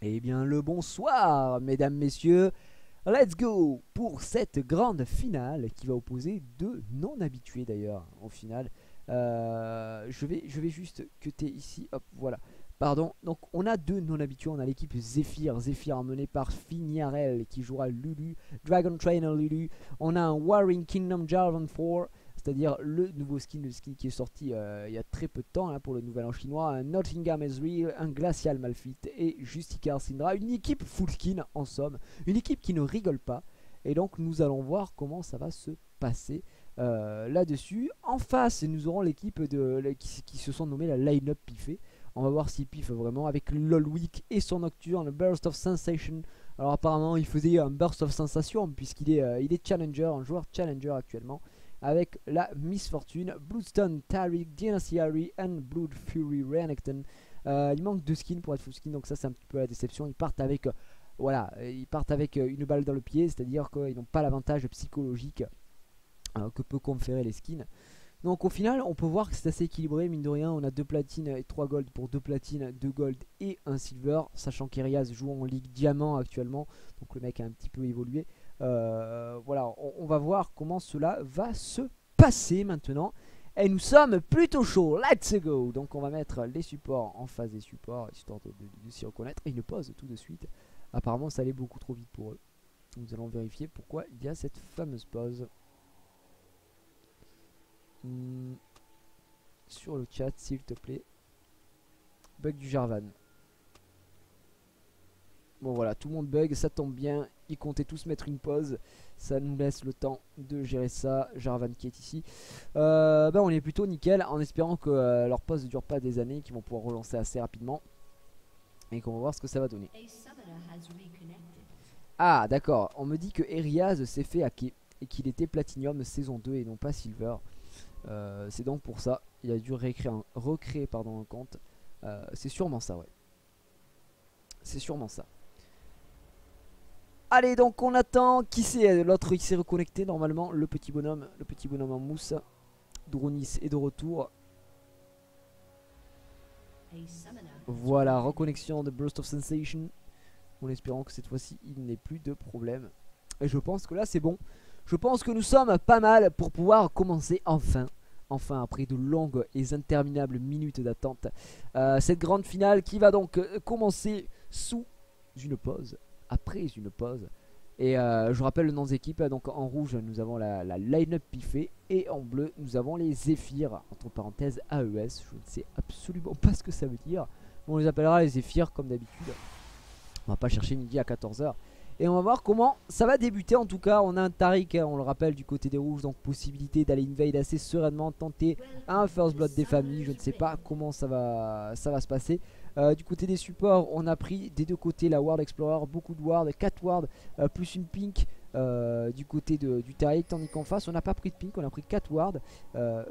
Eh bien le bonsoir mesdames, messieurs, let's go pour cette grande finale qui va opposer deux non-habitués d'ailleurs au final. Euh, je, vais, je vais juste cutter ici, hop voilà. Pardon, donc on a deux non-habitués, on a l'équipe Zephyr, Zephyr emmené par Finiarel qui jouera Lulu, Dragon Trainer Lulu. On a un Warring Kingdom Jarvan 4 c'est-à-dire le nouveau skin, le skin qui est sorti euh, il y a très peu de temps hein, pour le nouvel an chinois, un Nottingham Ezreal, un Glacial Malfit et Justicar Syndra, une équipe full skin en somme, une équipe qui ne rigole pas, et donc nous allons voir comment ça va se passer euh, là-dessus. En face, nous aurons l'équipe qui, se sont nommés la line-up. On va voir s'il piffe vraiment avec Lolwick et son Nocturne, Burst of Sensation. Alors apparemment il faisait un Burst of Sensation puisqu'il est, euh, est challenger, un joueur challenger actuellement avec la Misfortune, Bloodstone, Tariq, Dynasty Harry et Blood Fury Renekton. Euh, il manque deux skins pour être full skin, donc ça c'est un petit peu la déception. Ils partent avec, euh, voilà, ils partent avec euh, une balle dans le pied, c'est-à-dire qu'ils n'ont pas l'avantage psychologique que peut conférer les skins. Donc au final, on peut voir que c'est assez équilibré, mine de rien, on a deux platines et trois gold pour deux platines, deux gold et un silver, sachant qu'Eriaz joue en ligue diamant actuellement, donc le mec a un petit peu évolué. Euh, voilà, on, va voir comment cela va se passer maintenant. Et nous sommes plutôt chauds, let's go Donc on va mettre les supports en phase des supports, histoire de, s'y reconnaître. Et une pause tout de suite. Apparemment ça allait beaucoup trop vite pour eux. Nous allons vérifier pourquoi il y a cette fameuse pause. Hmm. Sur le chat, s'il te plaît. Bug du Jarvan. Bon voilà, tout le monde bug, ça tombe bien. Ils comptaient tous mettre une pause. Ça nous laisse le temps de gérer ça. Jarvan qui est ici. Euh, ben on est plutôt nickel en espérant que euh, leur pause ne dure pas des années, qu'ils vont pouvoir relancer assez rapidement. Et qu'on va voir ce que ça va donner. Ah d'accord, on me dit que Eriaz s'est fait hacker et qu'il était Platinium saison 2 et non pas Silver. Euh, c'est donc pour ça, il a dû réécrire un, recréer pardon, un compte. c'est sûrement ça, ouais. C'est sûrement ça. Allez, donc on attend. Qui c'est L'autre qui s'est reconnecté normalement. Le petit bonhomme. Le petit bonhomme en mousse. Dronis est de retour. Voilà, reconnexion de Burst of Sensation. En espérant que cette fois-ci, il n'ait plus de problème. Et je pense que là, c'est bon. Je pense que nous sommes pas mal pour pouvoir commencer enfin. Enfin, après de longues et interminables minutes d'attente. Euh, cette grande finale qui va donc euh, commencer sous une pause après une pause. Et euh, je rappelle le nom des équipes, donc en rouge nous avons la, line-up piffée et en bleu nous avons les Zephyr, entre parenthèses AES, je ne sais absolument pas ce que ça veut dire. On les appellera les Zephyr comme d'habitude. On va pas chercher midi à 14h. Et on va voir comment ça va débuter en tout cas. On a un Tariq, hein, on le rappelle, du côté des rouges. Donc possibilité d'aller invade assez sereinement, tenter un first blood des familles. Je ne sais pas comment ça va, ça va se passer. Euh, du côté des supports, on a pris des deux côtés la Ward Explorer, beaucoup de Ward, 4 Ward, euh, plus une Pink. Euh, du côté du Tariq tandis qu'en face on n'a pas pris de pink on a pris 4 ward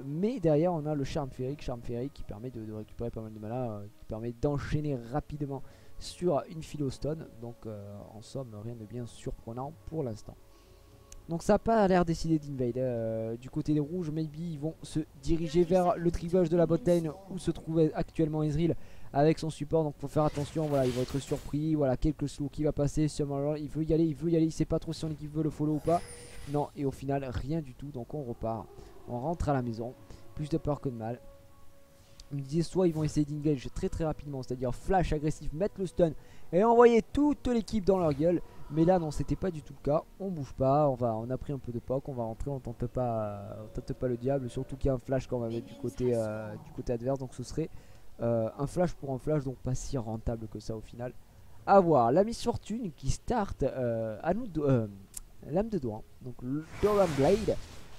mais derrière on a le charme féerique charme féerique qui permet de, récupérer pas mal de mana qui permet d'enchaîner rapidement sur une philostone donc en somme rien de bien surprenant pour l'instant donc ça n'a pas l'air décidé d'invade du côté des rouges maybe ils vont se diriger vers le trivage de la botlane où se trouvait actuellement Ezreal avec son support donc faut faire attention voilà il va être surpris voilà quelques slows qui va passer il veut y aller il veut y aller il sait pas trop si son équipe veut le follow ou pas. Non et au final rien du tout donc on repart on rentre à la maison plus de peur que de mal. Il me disait soit ils vont essayer d'engage très très rapidement c'est à dire flash agressif mettre le stun et envoyer toute l'équipe dans leur gueule. Mais là non c'était pas du tout le cas. On bouge pas on va on a pris un peu de poc on va rentrer on tente pas on tente pas le diable surtout qu'il y a un flash va mettre du côté euh, du côté adverse donc ce serait euh, un flash pour un flash, donc pas si rentable que ça au final. A voir, la Miss Fortune qui start euh, à nous euh, Lame de doigt, donc Doran Blade,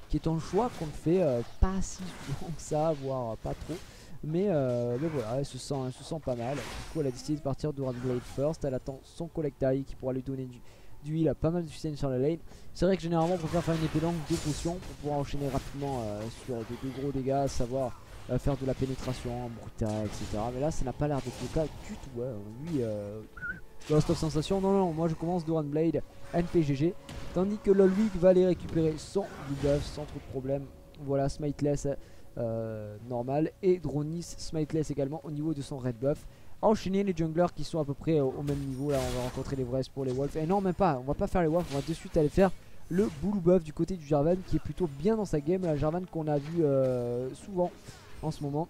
qui est un choix qu'on ne fait pas si souvent que ça, voire pas trop. Mais, mais voilà, elle se, sent, elle se sent pas mal. Du coup, elle a décidé de partir Doran Blade first. Elle attend son Collectari qui pourra lui donner du, du heal, pas mal de sustain sur la lane. C'est vrai que généralement, on préfère faire une épée longue, deux potions pour pouvoir enchaîner rapidement sur des, gros dégâts, savoir faire de la pénétration, brutal, etc. Mais là, ça n'a pas l'air d'être le cas du tout. Ouais. Lui, euh, Lost of Sensation, non, non, moi je commence Doran Blade, NPGG. Tandis que Lolwig va aller récupérer son buff sans trop de problème. Voilà, Smiteless euh, normal. Et Dronis Smiteless également au niveau de son red buff. enchaîner les junglers qui sont à peu près au, même niveau. Là, on va rencontrer les vrais pour les wolves. Et non, même pas, on va pas faire les wolves, on va de suite aller faire le boulou buff du côté du Jarvan qui est plutôt bien dans sa game. La Jarvan qu'on a vu euh, souvent en ce moment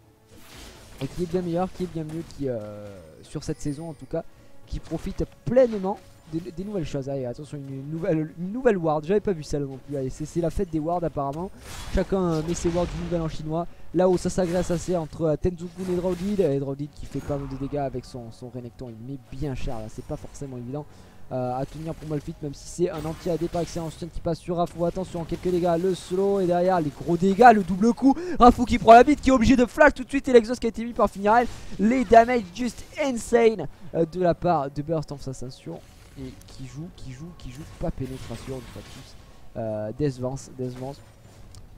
et qui est bien meilleur, qui est bien mieux qui, euh, sur cette saison en tout cas, qui profite pleinement des, nouvelles choses. Allez, attention, une nouvelle, une nouvelle ward. J'avais pas vu ça non plus. C'est la fête des wards apparemment. Chacun met ses wards du nouvel en chinois. Là-haut, ça s'agresse assez entre euh, Tenzukun et Draudid. Et Draudid qui fait pas mal de dégâts avec son, son Renekton. Il met bien cher là, c'est pas forcément évident. Euh, à tenir pour Malphite même si c'est un anti-AD par excellence qui passe sur Rafou. Attention quelques dégâts le solo et derrière les gros dégâts le double coup. Rafou qui prend la bite qui est obligé de flash tout de suite et l'exhaust qui a été mis par Finirel les damage just insane euh, de la part de Burst of Sensation. Et qui joue qui joue qui joue pas pénétration une fois de plus euh,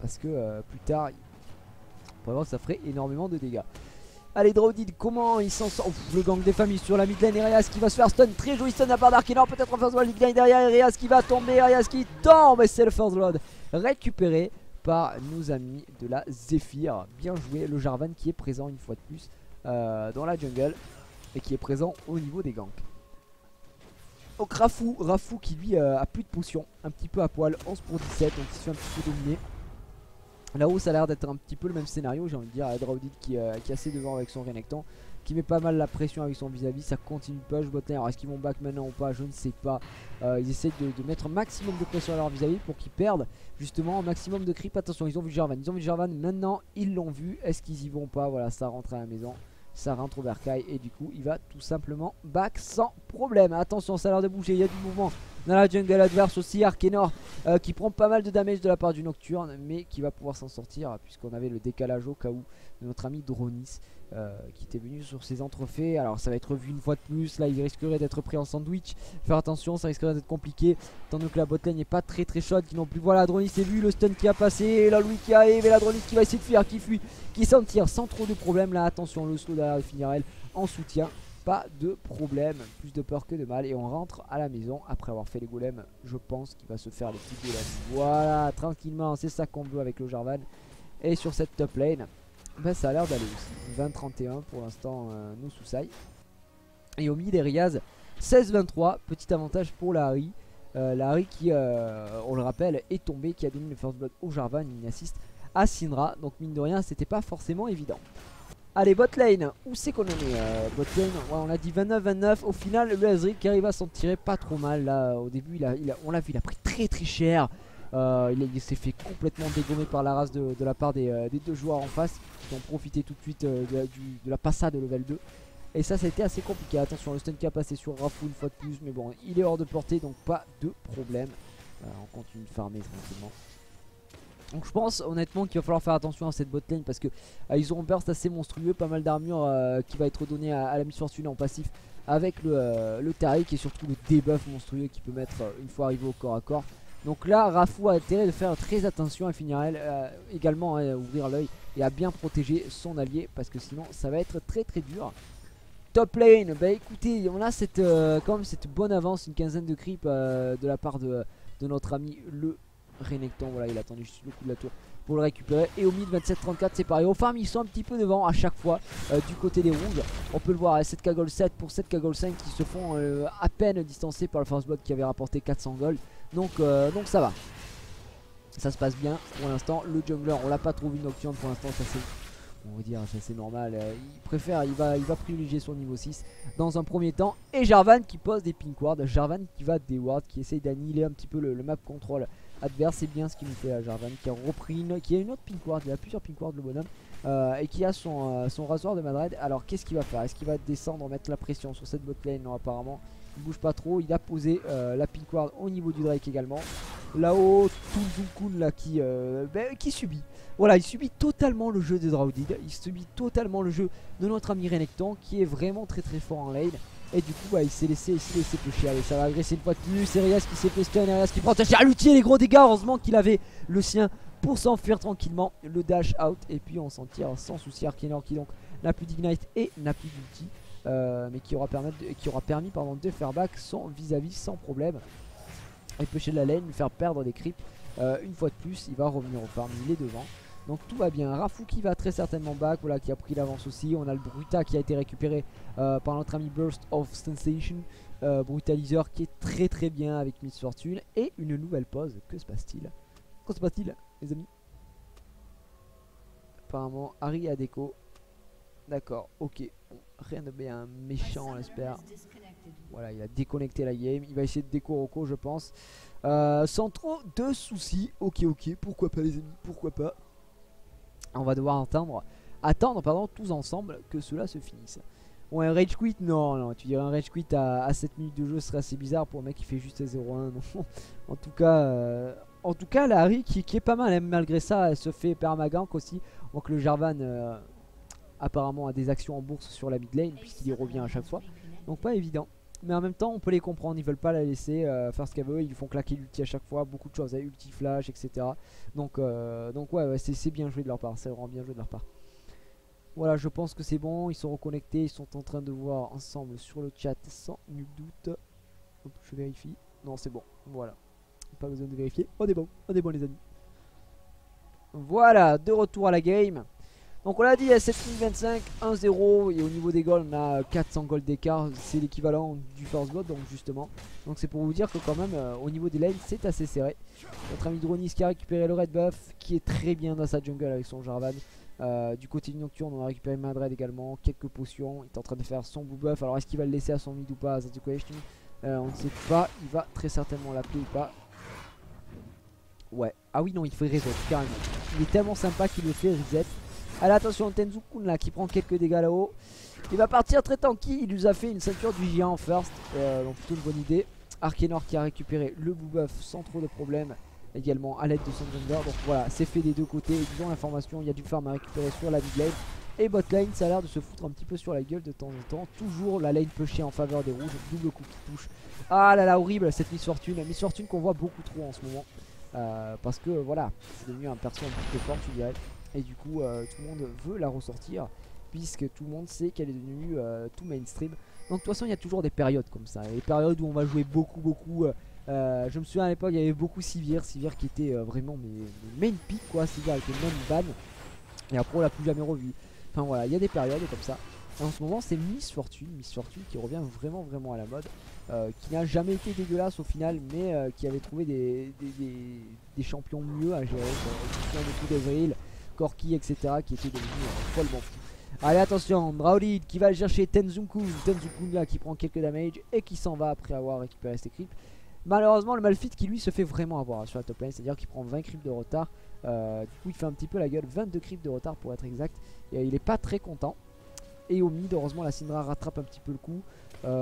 parce que euh, plus tard on va voir que ça ferait énormément de dégâts Allez Draudid comment il s'en sort Le gang des familles sur la mid lane Ereas qui va se faire stun. Très joli stun à part d'Arkenor Peut-être en first blood il gagne derrière Ereas qui va tomber Ereas qui tombe Et c'est le first blood récupéré par nos amis de la Zephyr. Bien joué le Jarvan qui est présent une fois de plus euh, dans la jungle Et qui est présent au niveau des gangs donc Rafou, Rafou qui lui euh, a plus de potions, un petit peu à poil, 11 pour 17, donc il se fait un petit peu dominer. Là-haut ça a l'air d'être un petit peu le même scénario j'ai envie de dire Draudid qui, euh, qui est assez devant avec son Renekton Qui met pas mal la pression avec son vis-à-vis Ça continue de push botlane Alors est-ce qu'ils vont back maintenant ou pas je ne sais pas. Euh, Ils essaient de, mettre un maximum de pression à leur vis-à-vis pour qu'ils perdent justement un maximum de creep. Attention ils ont vu Jarvan. Ils ont vu Jarvan maintenant ils l'ont vu. Est-ce qu'ils y vont pas? Voilà ça rentre à la maison ça rentre au bercail et du coup il va tout simplement back sans problème. Attention ça a l'air de bouger, il y a du mouvement dans la jungle adverse aussi. Arkenor euh, qui prend pas mal de damage de la part du Nocturne mais qui va pouvoir s'en sortir puisqu'on avait le décalage au cas où notre ami Dronis euh, qui était venu sur ses entrefaits. Alors ça va être vu une fois de plus. Là il risquerait d'être pris en sandwich. Faire attention ça risquerait d'être compliqué. Tandis que la botlane n'est pas très très chaude non plus. Voilà Dronis est vu le stun qui a passé et la Louis qui arrive et la Dronis qui va essayer de fuir qui fuit qui s'en tire sans trop de problème là attention le slow derrière finir elle en soutien. Pas de problème, plus de peur que de mal. Et on rentre à la maison après avoir fait les golems, je pense qu'il va se faire les petits golems. Voilà, tranquillement, c'est ça qu'on veut avec le Jarvan. Et sur cette top lane, ben, ça a l'air d'aller aussi. 20-31 pour l'instant euh, nous sous saille. Et au mid, Riaz 16-23, petit avantage pour la Harry. Euh, qui, euh, on le rappelle, est tombé, qui a donné le first blood au Jarvan, il assiste à Syndra. Donc mine de rien, c'était pas forcément évident. Allez, bot lane, où c'est qu'on en est Bot lane, on a dit 29-29. Au final, le Azri qui arrive à s'en tirer pas trop mal. Là, au début, il a, on l'a vu, il a pris très très cher. Euh, il, s'est fait complètement dégommer par la race de, la part euh, des, deux joueurs en face qui ont profité tout de suite de, la passade de level 2. Et ça, été assez compliqué. Attention, le stun qui a passé sur Rafou une fois de plus. Mais bon, il est hors de portée, donc pas de problème. on continue de farmer tranquillement. Donc je pense honnêtement qu'il va falloir faire attention à cette botlane parce que euh, ils auront burst assez monstrueux, pas mal d'armure euh, qui va être donné à, la Miss Fortune en passif avec le, euh, le et surtout le debuff monstrueux qui peut mettre une fois arrivé au corps à corps. Donc là Rafou a intérêt de faire très attention à finir elle, également à ouvrir l'œil et à bien protéger son allié parce que sinon ça va être très très dur. Top lane, bah écoutez, on a cette, quand même cette bonne avance, une quinzaine de creeps de la part de, de notre ami le Renekton, voilà, il a attendu juste le coup de la tour pour le récupérer. Et au mid 27-34, c'est pareil. Au farm, ils sont un petit peu devant à chaque fois euh, du côté des rouges. On peut le voir, 7 Kagol 7 pour 7 Kagol 5 qui se font euh, à peine distancés par le first blood qui avait rapporté 400 gold. Donc, euh, donc ça va. Ça se passe bien pour l'instant. Le jungler, on l'a pas trouvé nocturne pour l'instant, ça c'est on va dire c'est normal il préfère il va il va privilégier son niveau 6 dans un premier temps et Jarvan qui pose des pink wards Jarvan qui va des wards qui essaye d'annihiler un petit peu le, map control adverse. C'est bien ce qu'il nous fait à Jarvan qui a repris une, qui a une autre pink ward. Il a plusieurs pink wards le bonhomme. Euh, et qui a son, euh, son rasoir de Madrid. Alors qu'est-ce qu'il va faire? Est-ce qu'il va descendre, mettre la pression sur cette bot lane? Non apparemment il bouge pas trop. Il a posé euh, la pink ward au niveau du Drake également. Là-haut, Tunzukun là qui, ben, qui subit. Voilà, il subit totalement le jeu de Draudid. Il subit totalement le jeu de notre ami Renekton qui est vraiment très très fort en lane. Et du coup, bah, il s'est laissé, il laissé pêcher. Allez, ça va agresser une fois de plus. C'est Rias qui s'est fait stun. Rias qui prend à l'outil les gros dégâts. Heureusement qu'il avait le sien pour s'enfuir tranquillement. Le dash out. Et puis on s'en tire sans souci. Arkenor qui donc n'a plus d'ignite et n'a plus d'ulti. Euh, mais qui aura, permis de, faire back son vis-à-vis sans problème. Et pêcher de la laine, lui faire perdre des creeps. Euh, une fois de plus, il va revenir au farm. Il est devant. Donc tout va bien. Rafou qui va très certainement back, voilà, qui a pris l'avance aussi. On a le Bruta qui a été récupéré euh, par notre ami Burst of Sensation. Euh, brutaliseur qui est très très bien avec Miss Fortune. Et une nouvelle pause. Que se passe-t-il? Que se passe-t-il, les amis? Apparemment, Harry a déco. D'accord, ok. rien de bien méchant, on l'espère. Voilà, il a déconnecté la game. Il va essayer de déco Rocco, je pense. Euh, sans trop de soucis. Ok, ok, pourquoi pas, les amis? Pourquoi pas? On va devoir attendre, attendre pardon, tous ensemble que cela se finisse. Bon, un rage quit Non, non, tu dirais un rage quit à, 7 minutes de jeu serait assez bizarre pour un mec qui fait juste 0-1. en tout cas, euh, en tout cas, la Harry qui, est pas mal, hein, malgré ça, se fait permagank aussi. Que le Jarvan euh, apparemment a des actions en bourse sur la mid lane puisqu'il y revient à chaque fois. Donc pas évident. Mais en même temps, on peut les comprendre. Ils veulent pas la laisser euh, faire ce qu'elle veut. Ils font claquer l'ulti à chaque fois. Beaucoup de choses. Ulti flash, etc. Donc, euh, donc ouais, c'est bien joué de leur part. C'est vraiment bien joué de leur part. Voilà, je pense que c'est bon. Ils sont reconnectés. Ils sont en train de voir ensemble sur le chat sans nul doute. je vérifie. Non, c'est bon. Voilà. Pas besoin de vérifier. On est bon. On est bon, les amis. Voilà, de retour à la game. Donc on l'a dit, à 7025, 1-0 et au niveau des goals on a 400 gold d'écart, c'est l'équivalent du first blood donc justement. Donc c'est pour vous dire que quand même euh, au niveau des lanes c'est assez serré. Notre ami Dronis qui a récupéré le red buff qui est très bien dans sa jungle avec son Jarvan. Euh, du côté du Nocturne on a récupéré Madred également, quelques potions, il est en train de faire son blue buff. Alors est-ce qu'il va le laisser à son mid ou pas, question. Euh, on ne sait pas, il va très certainement l'appeler ou pas. Ouais, ah oui non il fait reset carrément. Il est tellement sympa qu'il le fait reset. Allez attention Tenzukun là qui prend quelques dégâts là-haut. Il va partir très tanky Il nous a fait une ceinture du géant first. Euh, Donc plutôt une bonne idée. Arkenor qui a récupéré le buff sans trop de problèmes. Également à l'aide de son jungler. Donc voilà c'est fait des deux côtés. Et disons l'information il y a du farm à récupérer sur la mid lane. Et bot lane ça a l'air de se foutre un petit peu sur la gueule de temps en temps. Toujours la lane chier en faveur des rouges. Double coup qui touche. Ah là là horrible cette Miss Fortune Miss Fortune qu'on voit beaucoup trop en ce moment. Euh, Parce que voilà c'est devenu un perso un petit peu fort tu dirais et du coup, euh, tout le monde veut la ressortir. Puisque tout le monde sait qu'elle est devenue euh, tout mainstream. Donc de toute façon, il y a toujours des périodes comme ça. Il y a des périodes où on va jouer beaucoup, beaucoup. Euh, je me souviens à l'époque, il y avait beaucoup Sivir. Sivir qui était vraiment mes, main pick, quoi. Sivir avec le même ban. Et après, on l'a plus jamais revu. Enfin voilà, il y a des périodes comme ça. en ce moment, c'est Miss Fortune. Miss Fortune qui revient vraiment, vraiment à la mode. qui n'a jamais été dégueulasse au final, mais qui avait trouvé des, des, champions mieux à gérer. Quoi. de Corki, etc. qui était devenu euh, follement fou. Allez attention, Draulid qui va chercher Tenzunku, Tenzunku là qui prend quelques damage et qui s'en va après avoir récupéré ses creeps. Malheureusement le Malfit qui lui se fait vraiment avoir sur la top lane, c'est à dire qu'il prend 20 creeps de retard. Euh, du coup il fait un petit peu la gueule, 22 creeps de retard pour être exact. Et euh, il est pas très content. Et au mid heureusement la Syndra rattrape un petit peu le coup.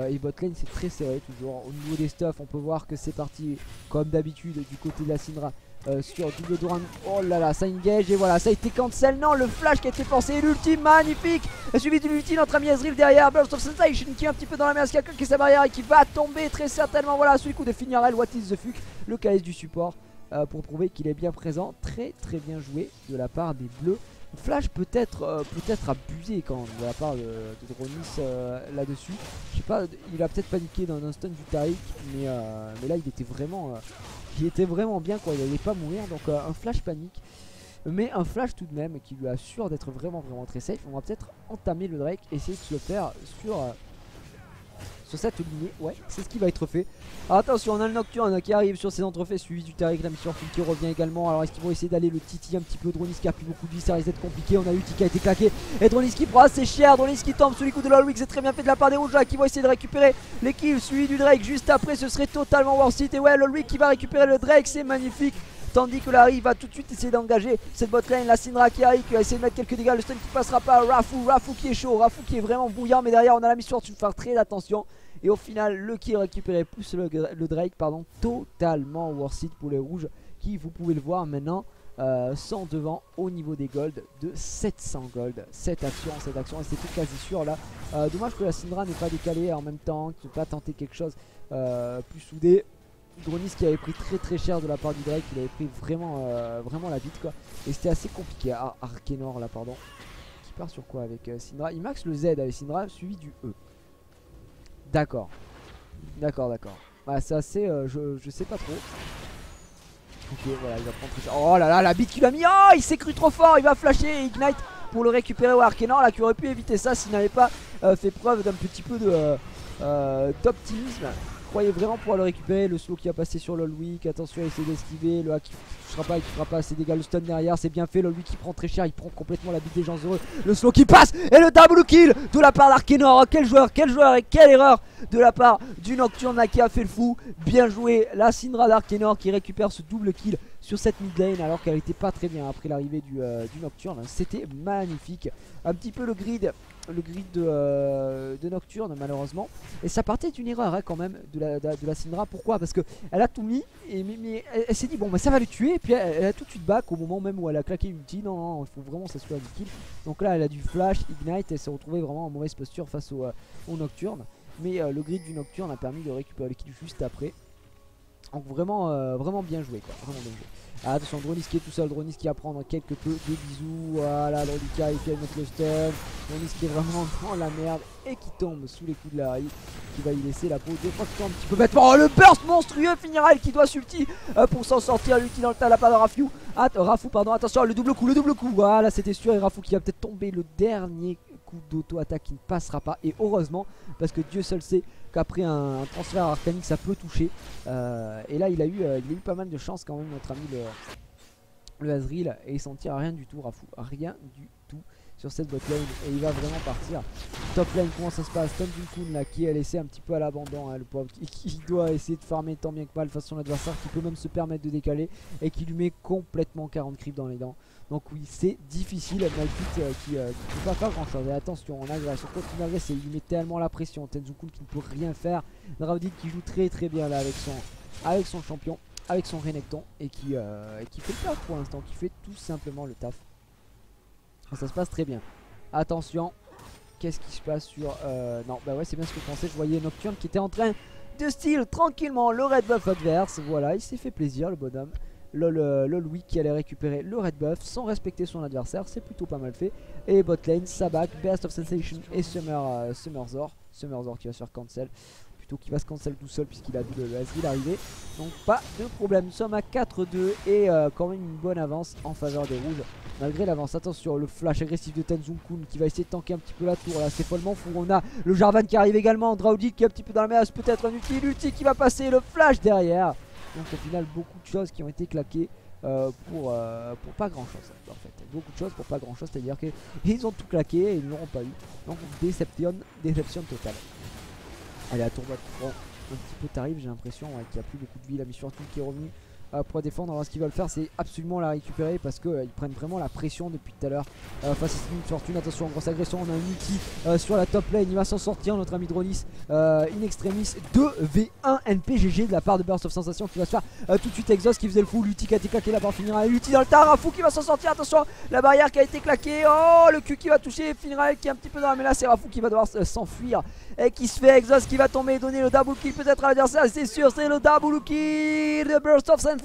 et bot lane c'est très serré toujours. Au niveau des stuffs on peut voir que c'est parti comme d'habitude du côté de la Syndra euh, sur double Doran. Oh là là, ça engage et voilà, ça a été cancel. Non, le flash qui a été pensé, l'ultime magnifique. Suivi de l'ultime, notre ami Ezreal derrière. Burst of Sensation qui est un petit peu dans la merde, qui a claqué sa barrière et qui va tomber très certainement. Voilà, sous le coup de Finirel, What is the fuck Le calice du support euh, pour prouver qu'il est bien présent. Très très bien joué de la part des bleus. Flash peut-être euh, peut-être abusé quand de la part de, Dronis là-dessus. Je sais pas, il a peut-être paniqué dans un stun du Tariq, mais là il était vraiment qui était vraiment bien quoi, il n'allait pas mourir donc euh, un flash panique. Mais un flash tout de même qui lui assure d'être vraiment vraiment très safe. On va peut-être entamer le Drake essayer de se le faire sur euh, sur cette lignée. Ouais, c'est ce qui va être fait. attention, on a le Nocturne qui arrive sur ses entrefaits, suivi du la mission qui revient également. Alors est-ce qu'ils vont essayer d'aller le Titi un petit peu? Dronis qui a plus beaucoup de vie, ça risque d'être compliqué. On a eu qui a été claqué. Et Dronis qui prend assez cher, Dronis qui tombe sous les coups de Lolwick, c'est très bien fait de la part des Rouges qui vont essayer de récupérer les kills. Suivi du Drake juste après, ce serait totalement worth it. Et ouais, Lolwick qui va récupérer le Drake, c'est magnifique. Tandis que Larry va tout de suite essayer d'engager cette botlane. La Syndra qui arrive, qui va essayer de mettre quelques dégâts. Le stun qui passera pas. Rafu, Rafu qui est chaud. Rafu qui est vraiment bouillant. Mais derrière, on a la mission de faire très attention. Et au final, le kill récupéré pousse le, Drake pardon, totalement worth it pour les rouges. Qui, vous pouvez le voir maintenant, euh, sont devant au niveau des gold de 700 gold. Cette action, cette action, et tout quasi sûr là. Euh, dommage que la Syndra n'est pas décalée en même temps, qu'il ne pas tenter quelque chose euh, plus soudé. Dronis qui avait pris très très cher de la part du Drake, il avait pris vraiment, vraiment la bite quoi. Et c'était assez compliqué. Ah, Arkenor là, pardon. Qui part sur quoi avec Syndra? Il max le Z avec Syndra suivi du E. D'accord. D'accord, d'accord. Bah c'est assez... Euh, je, je sais pas trop. Ok, voilà, il va prendre très cher. Oh là là, la bite qu'il a mis. Oh, il s'est cru trop fort. Il va flasher Ignite pour le récupérer au Arkenor là qui aurait pu éviter ça s'il n'avait pas euh, fait preuve d'un petit peu de euh, d'optimisme croyez vraiment pouvoir le récupérer. Le slow qui a passé sur Lolwick. Attention, il essaie d'esquiver. Le hack qui ne sera pas, il fera pas assez dégâts. Le stun derrière, c'est bien fait. Lolwick qui prend très cher. Il prend complètement la bite des gens heureux. Le slow qui passe. Et le double kill de la part d'Arkenor. quel joueur, quel joueur et quelle erreur de la part du Nocturne qui a fait le fou. Bien joué. La Syndra d'Arkenor qui récupère ce double kill sur cette mid lane alors qu'elle était pas très bien après l'arrivée du, euh, du Nocturne. C'était magnifique. Un petit peu le grid le grid euh, de, Nocturne malheureusement. Et ça partait d'une erreur hein, quand même de la, de, la pourquoi? Parce que elle a tout mis et mais, elle, s'est dit bon bah ça va le tuer. Et puis elle, a tout de suite back au moment même où elle a claqué une ulti non non il faut vraiment s'assurer du kill donc là elle a du flash ignite. Et s'est retrouvée vraiment en mauvaise posture face au, euh, Nocturne. Mais euh, le grid du Nocturne a permis de récupérer le kill juste après donc vraiment vraiment bien joué quoi ah, attention, Dronis qui est tout seul, Dronis qui va prendre quelque peu de bisous. Voilà, Lolika il fait mettre le stun. Dronis qui est vraiment dans la merde et qui tombe sous les coups de Larry. Qui va y laisser la peau qui tombe un petit peu bêtement. Oh, le burst monstrueux finira qui doit sulti euh, pour s'en sortir. L'ulti dans le tas, la part de Rafou. Ah, Rafou, pardon, attention, le double coup, le double coup. Voilà, c'était sûr. Et Rafou qui va peut-être tomber le dernier d'auto-attaque qui ne passera pas. Et heureusement, parce que Dieu seul sait qu'après un, transfert arcanique ça peut toucher. Euh, et là il a, eu, euh, il a eu pas mal de chance quand même notre ami le, le Azril et il s'en tire rien du tout Rafou. Rien du tout sur cette bot lane et il va vraiment partir. Top lane, comment ça se passe? Tom Kun là qui est laissé un petit peu à l'abandon, hein, le pauvre qui, doit essayer de farmer tant bien que mal face à son adversaire qui peut même se permettre de décaler et qui lui met complètement 40 creeps dans les dents. Donc oui c'est difficile, Malkit euh, qui, euh, qui peut pas faire grand chose. Et attention on agresse, on continue d'agresser, il met tellement la pression, Tenzukun qui ne peut rien faire. Draudit qui joue très très bien là avec son, avec son champion, avec son Renekton et qui, euh, qui fait le taf pour l'instant, qui fait tout simplement le taf. Ça se passe très bien. Attention. Qu'est-ce qui se passe sur... Euh, non, bah ouais, c'est bien ce que je pensais. Je voyais Nocturne qui était en train de steal tranquillement le red buff adverse. Voilà, il s'est fait plaisir, le bonhomme. Le, le, Louis qui allait récupérer le red buff sans respecter son adversaire. C'est plutôt pas mal fait. Et botlane, Sabak, Best of Sensation et Summer, euh, Summerzor. Summerzor qui va se faire cancel qui va se cancel tout seul puisqu'il a vu le, le arriver. Donc pas de problème, nous sommes à 4-2 et euh, quand même une bonne avance en faveur des rouges. Malgré l'avance, attention, le flash agressif de Tenzun Kun qui va essayer de tanker un petit peu la tour. Là, c'est follement fou. On a le Jarvan qui arrive également. Draudic qui est un petit peu dans la menace. Peut-être un ulti. L'ulti qui va passer. Le flash derrière. Donc, au final, beaucoup de choses qui ont été claquées. Euh, pour, euh, pour pas grand chose en fait beaucoup de choses pour pas grand chose c'est à dire qu'ils ont tout claqué et ils n'auront pas eu donc déception, déception totale Allez, à tour de un petit peu tarif, j'ai l'impression qu'il n'y a plus beaucoup de vie. La mission qui est revenue euh, pour défendre. Alors, ce qu'ils veulent faire, c'est absolument la récupérer parce qu'ils euh, prennent vraiment la pression depuis tout à l'heure euh, face à une fortune. Attention, grosse agression. On a un multi sur la top lane. Il va s'en sortir, notre ami Dronis. in extremis 2v1 NPGG de la part de Burst of Sensation qui va se faire tout de suite exhaust qui faisait le fou. Qui a été claqué là-bas finira. Lutti dans le tas. fou qui va s'en sortir. Attention, la barrière qui a été claquée. Oh, le cul qui va toucher. Finira qui est un petit peu dans la mais là, c'est Rafou qui va devoir s'enfuir et qui se fait exhaust qui va tomber et donner le double kill peut-être à l'adversaire c'est sûr c'est le double kill de Burst of Sensation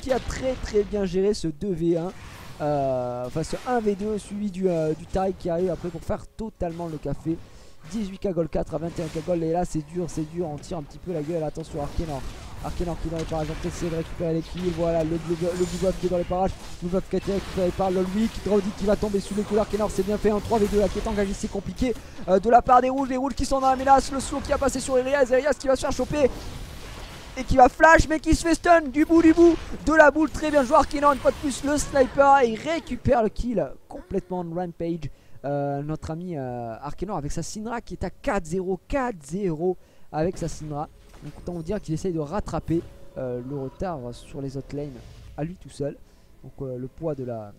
qui a très très bien géré ce 2v1 euh, enfin ce 1v2 suivi du, euh, du qui arrive après pour faire totalement le café. 18k gold 4 à 21k gold et là c'est dur c'est dur. On tire un petit peu la gueule. Attention Arkenor Arkenor qui est dans les parages, on essayer de récupérer l'équilibre, voilà le, le qui est dans les parages, le buff qui a été récupéré par Lolwick, Draudit qui va tomber sous les coups, Arkenor c'est bien fait. En 3v2 là qui est engagé, c'est compliqué euh, de la part des rouges, les rouges qui sont dans la menace, le slow qui a passé sur Elias, Elias qui va se faire choper et qui va flash mais qui se fait stun du bout du bout de la boule, très bien joué Arkenor une fois de plus le sniper et il récupère le kill complètement en rampage. Euh, notre ami euh, Arkenor avec sa Syndra qui est à 4-0, 4-0 avec sa Syndra. Donc autant vous dire qu'il essaye de rattraper euh, le retard sur les autres lanes à lui tout seul. Donc euh, le poids de la,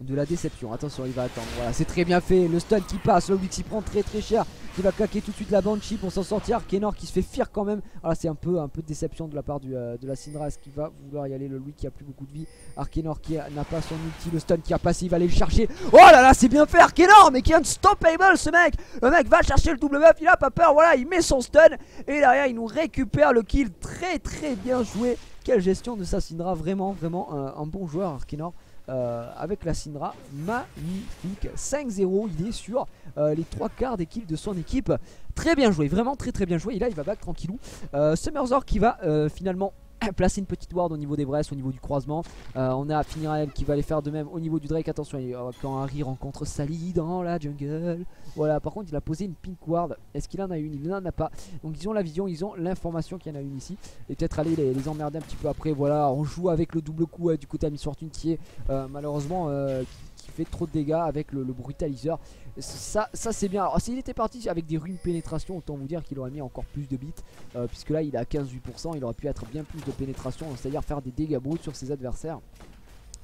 de la déception. Attention, il va attendre. Voilà, c'est très bien fait. Le stun qui passe, le qui prend très très cher. Qui va claquer tout de suite la Banshee pour s'en sortir. Kenor qui se fait fier quand même. Voilà, c'est un peu, un peu de déception de la part euh, de la Syndra. qui va vouloir y aller? Le Louis qui a plus beaucoup de vie. Arkenor qui n'a pas son ulti. Le stun qui a passé, il va aller le chercher. Oh là là, c'est bien fait Arkenor, mais qui est unstoppable ce mec. Le mec va chercher le double buff, il a pas peur. Voilà, il met son stun. Et derrière, il nous récupère le kill. Très très bien joué. Quelle gestion de sa Syndra. Vraiment, vraiment un, un bon joueur Arkenor. Euh, avec la Syndra. Magnifique. 5-0, il est sur euh, les trois quarts d'équipe de son équipe. Très bien joué, vraiment très très bien joué. Et là, il va back tranquillou. Euh, Summerzor qui va finalement placer une petite ward au niveau des braises, au niveau du croisement. Euh, on a Finirael qui va aller faire de même au niveau du Drake. Attention, quand Harry rencontre Sally dans la jungle. Voilà, par contre, il a posé une pink ward. Est-ce qu'il en a une? Il n'en a pas. Donc, ils ont la vision, ils ont l'information qu'il y en a une ici. Et peut-être aller les, emmerder un petit peu après. Voilà, on joue avec le double coup du côté à Miss Fortune qui est euh, malheureusement euh, trop de dégâts avec le, brutaliseur. Ça, c'est bien. Alors s'il était parti avec des runes pénétration, autant vous dire qu'il aurait mis encore plus de bits. Euh, puisque là il à 15-8%, il aurait pu être bien plus de pénétration, c'est-à-dire faire des dégâts bruts sur ses adversaires.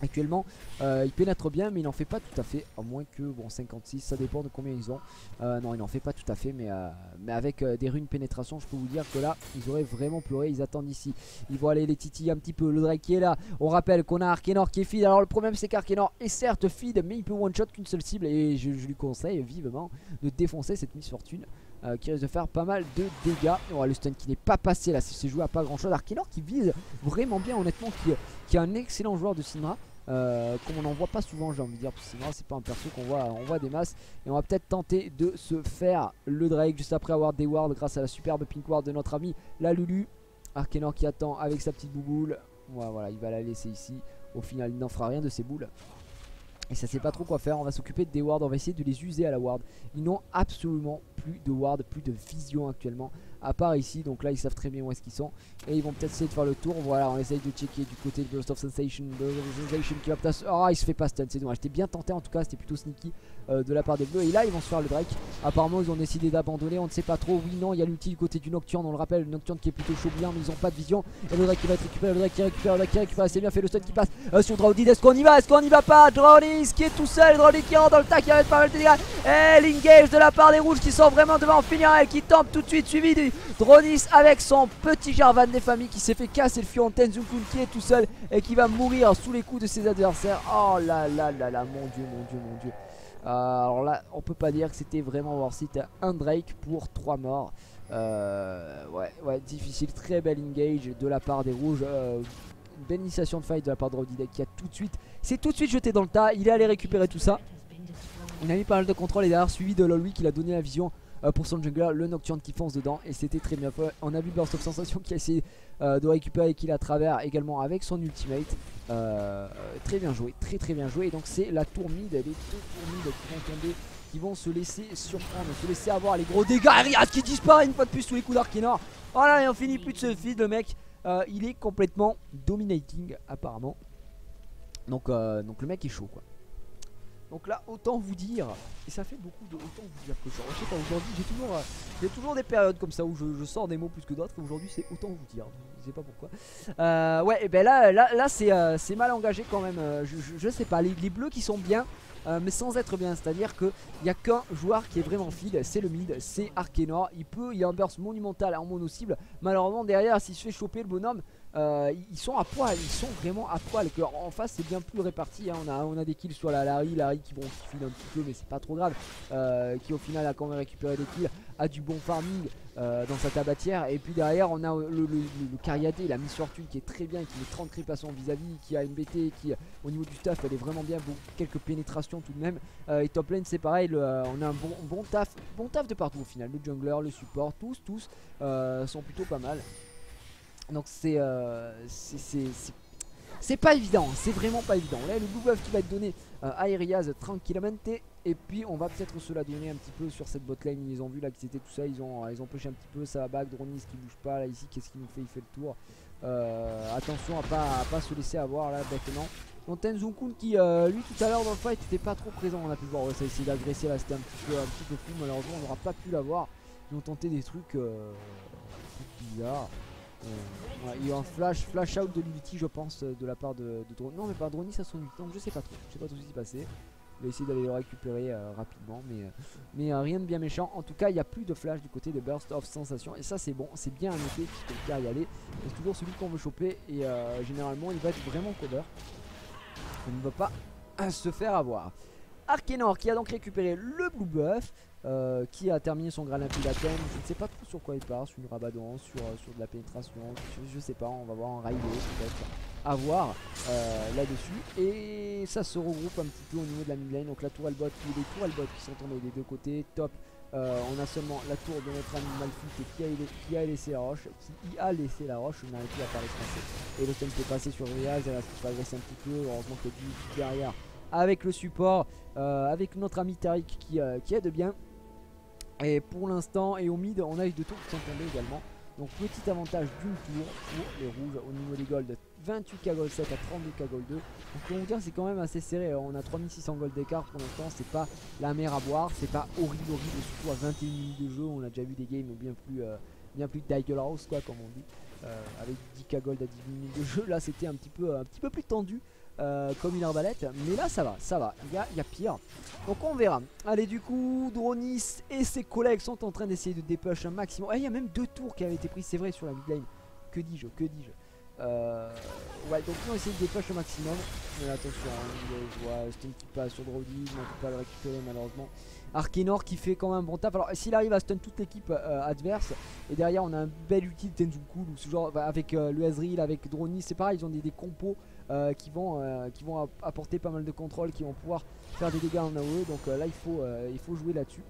Actuellement, euh, il pénètre bien, mais il n'en fait pas tout à fait. À moins que, bon, 56, ça dépend de combien ils ont. Euh, non, il n'en fait pas tout à fait, mais, euh, avec des runes pénétration, je peux vous dire que là, ils auraient vraiment pleuré. Ils attendent ici. Ils vont aller les titiller un petit peu. Le Drake qui est là. On rappelle qu'on a Arkenor qui est feed. Alors, le problème, c'est qu'Arkenor est certes feed, mais il peut one-shot qu'une seule cible. Et je, lui conseille vivement de défoncer cette Miss Fortune. qui risque de faire pas mal de dégâts. A le stun qui n'est pas passé là, c'est joué à pas grand chose. Arkenor qui vise vraiment bien, honnêtement, qui, qui est un excellent joueur de Syndra. Euh, comme on n'en voit pas souvent j'ai envie de dire parce que c'est pas un perso qu'on voit on voit des masses. Et on va peut-être tenter de se faire le Drake juste après avoir des wards grâce à la superbe pink ward de notre ami la Lulu. Arkenor qui attend avec sa petite bouboule. Voilà il va la laisser ici. Au final il n'en fera rien de ses boules. Et ça sait pas trop quoi faire, on va s'occuper des wards, on va essayer de les user à la ward. Ils n'ont absolument plus de ward, plus de vision actuellement à part ici donc là ils savent très bien où est-ce qu'ils sont. Et ils vont peut-être essayer de faire le tour. Voilà on essaye de checker du côté de Burst of Sensation Burst of Sensation qui va peut-être oh il se fait pas stun c'est dommage. J'étais bien tenté en tout cas c'était plutôt sneaky euh, de la part des bleus. Et là ils vont se faire le Drake apparemment ils ont décidé d'abandonner. On ne sait pas trop. Oui non il y a l'ulti du côté du Nocturne on le rappelle. Le Nocturne qui est plutôt chaud bien mais ils ont pas de vision. Et le Drake qui va être récupéré le Drake qui récupère le Drake qui récupère c'est bien fait le stun qui passe euh, sur Draudid est-ce qu'on y va? Est-ce qu'on y va pas? Draudis qui est tout seul. Draudis qui rentre dans le tac qui arrête pas mal de dégâts et l'engage de la part des rouges qui sont vraiment devant. Finir qui tente tout de suite suivi Dronis avec son petit Jarvan des familles qui s'est fait casser le fion Tenzukun qui est tout seul et qui va mourir sous les coups de ses adversaires. Oh là là là là, mon dieu, mon dieu, mon dieu. Euh, alors là, on peut pas dire que c'était vraiment worth it. Un Drake pour 3 morts. Euh, ouais, ouais, difficile. Très bel engage de la part des rouges. Euh, une belle initiation de fight de la part de Rodidek qui a tout de suite, c'est tout de suite jeté dans le tas. Il est allé récupérer tout ça. Il a mis pas mal de contrôle et derrière suivi de Lolui qui l'a donné la vision pour son jungler, le Nocturne qui fonce dedans et c'était très bien fait. On a vu Burst of Sensation qui a essayé euh, de récupérer qu'il à travers également avec son ultimate. Euh, très bien joué, très très bien joué. Et donc c'est la tour mid, les deux tours mid qui vont tomber, qui vont se laisser surprendre, se laisser avoir les gros dégâts. Riad qui disparaît une fois de plus sous les coups d'Arkenor. Voilà, et on finit plus de ce feed, le mec. il est complètement dominating apparemment. Donc, donc le mec est chaud quoi. Donc là, autant vous dire, et ça fait beaucoup de autant vous dire que je sais pas, aujourd'hui j'ai toujours, euh, des périodes comme ça où je, sors des mots plus que d'autres. Aujourd'hui c'est autant vous dire, je sais pas pourquoi. Euh, ouais, et ben là, là, là euh, c'est mal engagé quand même. Je, sais pas, les, bleus qui sont bien, mais sans être bien. C'est-à-dire qu'il n'y a qu'un joueur qui est vraiment feed, c'est le mid, c'est Arkenor. Il peut, il a un burst monumental en mono cible. Malheureusement derrière, s'il se fait choper le bonhomme, euh, ils sont à poil, ils sont vraiment à poil. En face, c'est bien plus réparti. Hein. On, a, on a des kills sur la Larry, Larry qui, bon, qui file un petit peu, mais c'est pas trop grave. Euh, qui au final a quand même récupéré des kills, a du bon farming euh, dans sa tabatière. Et puis derrière, on a le, le, la Miss Fortune qui est très bien, qui met 30 creeps à vis-à-vis, qui a une BT, qui au niveau du staff, elle est vraiment bien. Bon, quelques pénétrations tout de même. et top lane, c'est pareil, on a un bon, bon taf, bon taf de partout au final. Le jungler, le support, tous, tous sont plutôt pas mal. Donc euh, c'est c'est pas évident, c'est vraiment pas évident. Là le blue buff qui va être donné euh, à Eriaz tranquillement et puis on va peut-être se la donner un petit peu sur cette botlane. Ils ont vu là que c'était tout ça, ils ont ils ont pêché un petit peu, ça va back, Dronis qui bouge pas là ici, qu'est-ce qu'il nous fait? Il fait le tour. Euh, attention à pas, pas se laisser avoir là bêtement. Donc Tenzukun qui lui tout à l'heure dans le fight était pas trop présent, on a pu voir, ça a d'agresser là, c'était un petit peu un petit peu fou, malheureusement on n'aura pas pu l'avoir. Ils ont tenté des trucs bizarres. Euh, il y a un flash, flash out de l'ulti je pense euh, de la part de, de Non mais pas Dronis à son ulti donc je sais pas trop. Je sais pas tout ce qui s'est passé. Il va essayer d'aller le récupérer euh, rapidement mais, mais rien de bien méchant. En tout cas il n'y a plus de flash du côté de Burst of Sensation et ça c'est bon, c'est bien un effet puisque le cas y aller. C'est toujours celui qu'on veut choper et généralement il va être vraiment cover. Il ne va pas se faire avoir. Arkenor qui a donc récupéré le blue buff. Euh, qui a terminé son Graal Impilatem. Je ne sais pas trop sur quoi il part, sur une Rabadon, sur, euh, sur de la pénétration, je, sais pas, on va voir un Railway peut-être à voir euh, là-dessus. Et ça se regroupe un petit peu au niveau de la mid lane. Donc la tour bot, les tour bot qui tombés des deux côtés, top on a seulement la tour de notre ami Malfit qui a, qui a laissé la roche, qui y a laissé la roche, on n'arrive plus à parler français. Et le stun est passé sur Riaz, elle a se un petit peu, heureusement que du derrière avec le support, avec notre ami Tariq qui, qui aide bien. Et pour l'instant, et au mid, on a eu deux tours qui sont tombés également. Donc petit avantage d'une tour pour les rouges au niveau des gold 28 k gold 7 à 32 k gold 2 Donc on vous dire c'est quand même assez serré On a 3600 gold d'écart pour l'instant. C'est pas la mer à boire C'est pas horrible horrible Surtout à 21 minutes de jeu. On a déjà vu des games bien plus euh, bien plus house quoi comme on dit. Euh, Avec 10 k gold à 10 minutes de jeu. Là c'était un un petit peu plus tendu euh, comme une arbalète. Mais là, ça va, ça va. Il y a, y a, pire. Donc, on verra. Allez, du coup, Dronis et ses collègues sont en train d'essayer de dépush un maximum. Eh, il y a même deux tours qui avaient été pris, c'est vrai, sur la mid lane. Que dis-je, que dis-je euh, ouais, donc on va essayer de dépush au maximum. Mais attention, je vois stun qui passe sur on ne peut pas le récupérer malheureusement. Arkenor qui fait quand même un bon tap. Alors s'il arrive à stun toute l'équipe euh, adverse, et derrière on a un bel ulti de Tenzuku, ou ce genre, avec le Ezreal, avec Drony, c'est pareil, ils ont des, des compos euh, qui, vont, euh, qui apporter pas mal de contrôle, qui vont pouvoir faire des dégâts en AOE. Donc euh, là, il faut, il faut jouer là-dessus.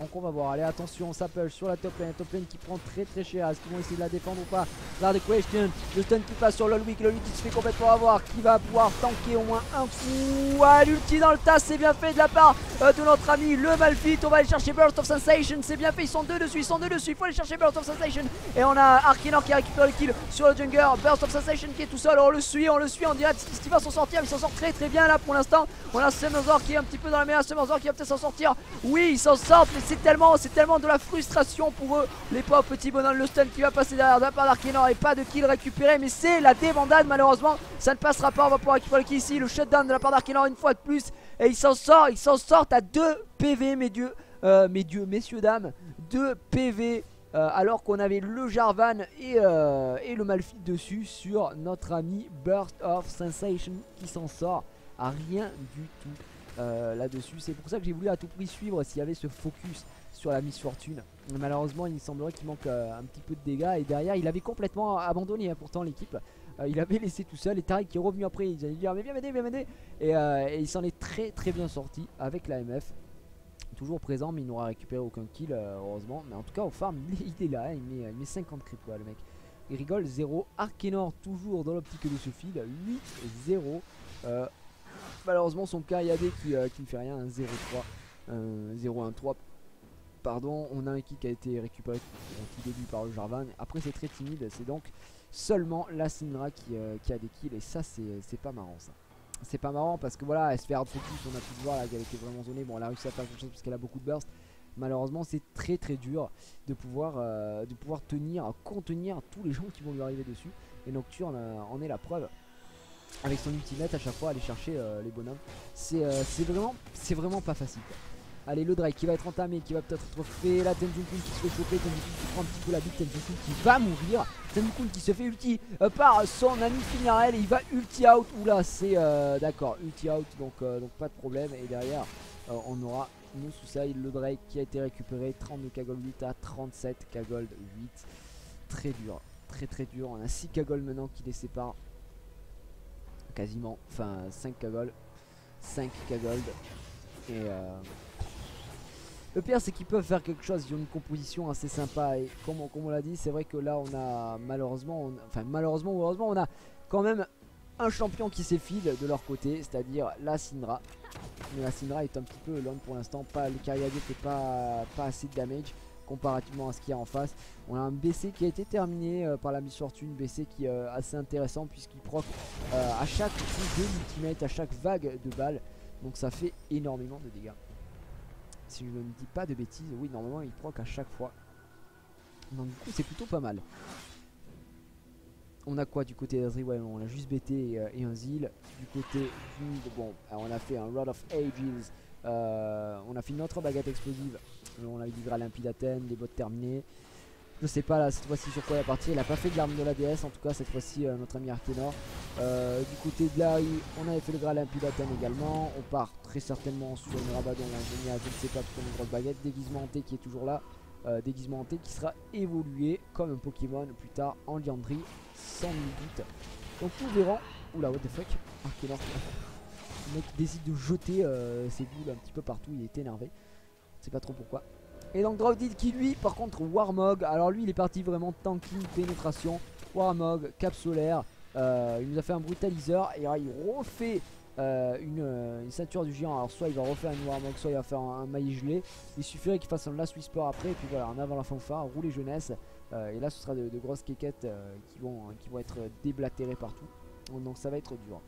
Donc on va voir, allez attention, ça push sur la top lane, top lane qui prend très très cher, est-ce qu'ils vont essayer de la défendre ou pas? Là des questions, le stun qui passe sur Lolwick, Lolwick qui se fait complètement avoir, qui va pouvoir tanker au moins un coup l'ulti dans le tas, c'est bien fait de la part euh, de notre ami le Malfit, on va aller chercher Burst of Sensation, c'est bien fait, ils sont deux dessus, ils sont deux dessus, il faut aller chercher Burst of Sensation. Et on a Arkinor qui récupère le kill sur le jungler, Burst of Sensation qui est tout seul, on le suit, on le suit, on dirait qu'il va s'en sortir, il s'en sort très très bien là pour l'instant. On a Semazor qui est un petit peu dans la meilleure, Semazor qui va peut-être s'en sortir, oui il s'en sort c'est tellement, c'est tellement de la frustration pour eux. Les pauvres petits bonhommes, le stun qui va passer derrière de la part d'Arkenor et pas de kill récupéré. Mais c'est la débandade malheureusement. Ça ne passera pas. On va pouvoir récupérer le kill ici. Le shutdown de la part d'Arkenor une fois de plus. Et il s'en sort. Il s'en sort à 2 PV, mes dieux. Euh, mes dieux, messieurs, dames. 2 PV. Euh, alors qu'on avait le Jarvan et, euh, et le Malfit dessus sur notre ami Burst of Sensation qui s'en sort à rien du tout là-dessus. C'est pour ça que j'ai voulu à tout prix suivre s'il y avait ce focus sur la misfortune. Malheureusement, il semblerait qu'il manque euh, un petit peu de dégâts. Et derrière, il avait complètement abandonné hein, pourtant l'équipe. Euh, il avait laissé tout seul. Et Tariq qui est revenu après. Il allait dire Mais viens m'aider, viens m'aider. Euh, et, il s'en est très très bien sorti avec la MF. Toujours présent, mais il n'aura récupéré aucun kill, heureusement. Mais en tout cas, au farm, il est, là. Hein. il, met, 50 crits, le mec. Il rigole 0. Arkenor toujours dans l'optique de ce fil. 8-0. Malheureusement, son KIAD qui, qui ne fait rien. 0-3. 0-1-3 pardon, on a un kick qui a été récupéré au début par le Jarvan. Après c'est très timide, c'est donc seulement la Syndra euh, qui, a des kills et ça c'est pas marrant ça. C'est pas marrant parce que voilà, elle se fait hard focus, on a pu voir qu'elle était vraiment zonée. Bon, elle a réussi à faire quelque chose parce qu'elle a beaucoup de burst. Malheureusement, c'est très très dur de pouvoir, euh, tenir, contenir tous les gens qui vont lui arriver dessus. Et Nocturne euh, en est la preuve avec son ultimate à chaque fois aller chercher les bonhommes. C'est vraiment, vraiment pas facile. Allez, le Drake qui va être entamé, qui va peut-être être fait. Là, Tenzukun qui se fait choper. Tenzukun qui prend un petit peu la bite. Tenzukun qui va mourir. Tenzukun qui se fait ulti euh, par son ami Finarel. Et il va ulti out. Oula, c'est euh, d'accord. Ulti out, donc, euh, pas de problème. Et derrière, on aura nous sous ça. Le Drake qui a été récupéré. 32 K-Gold 8 à 37 K-Gold 8. Très dur. Très très dur. On a 6 K-Gold maintenant qui les séparent. Quasiment. Enfin, 5 K-Gold. 5 K-Gold. Et le pire c'est qu'ils peuvent faire quelque chose, ils ont une composition assez sympa et comme, on l'a dit c'est vrai que là on a malheureusement, enfin malheureusement ou heureusement on a quand même un champion qui s'effile de leur côté, c'est-à-dire la Syndra. Mais la Syndra est un petit peu lente pour l'instant, pas le Kyriade fait pas, pas assez de damage comparativement à ce qu'il y a en face. On a un BC qui a été terminé euh, par la misfortune, BC qui est euh, assez intéressant puisqu'il proc euh, à chaque coup de à chaque vague de balles. Donc ça fait énormément de dégâts. Si je ne dis pas de bêtises, oui, normalement il proc à chaque fois. Donc du coup, c'est plutôt pas mal. On a quoi du côté d'Azri on a juste BT et, un Zil. Du côté. Bon, on a fait un Rod of Ages. On a fait notre baguette explosive. On a eu du Graal limpide d'Athènes, les bottes terminées. Je sais pas là cette fois-ci sur quoi la partie. Il a pas fait de l'arme de la DS en tout cas cette fois-ci euh, notre ami Arkenor. Euh, du côté de là on avait fait le Graal d'Athènes également. On part très certainement sur une Rabadon, un je ne sais pas, pour une grosse baguette. Déguisement hanté qui est toujours là. Euh, déguisement hanté qui sera évolué comme un Pokémon plus tard en Liandry sans doute. Donc nous verrons. Oula what the fuck? Arkenor. Le mec décide de jeter ses boules un petit peu partout, il est énervé. Pas trop pourquoi. Et donc Drowdid qui lui par contre Warmog, alors lui il est parti vraiment tanking, pénétration, Warmog, cap solaire, euh, il nous a fait un brutaliseur et il refait euh, une, euh, une, ceinture du géant. Alors soit il va refaire une Warmog, soit il va faire un, maillet gelé. Il suffirait qu'il fasse un last whisper après et puis voilà, en avant la fanfare, rouler jeunesse. et là ce sera de, grosses quéquettes qui, vont, qui vont être déblatérées partout. Donc ça va être dur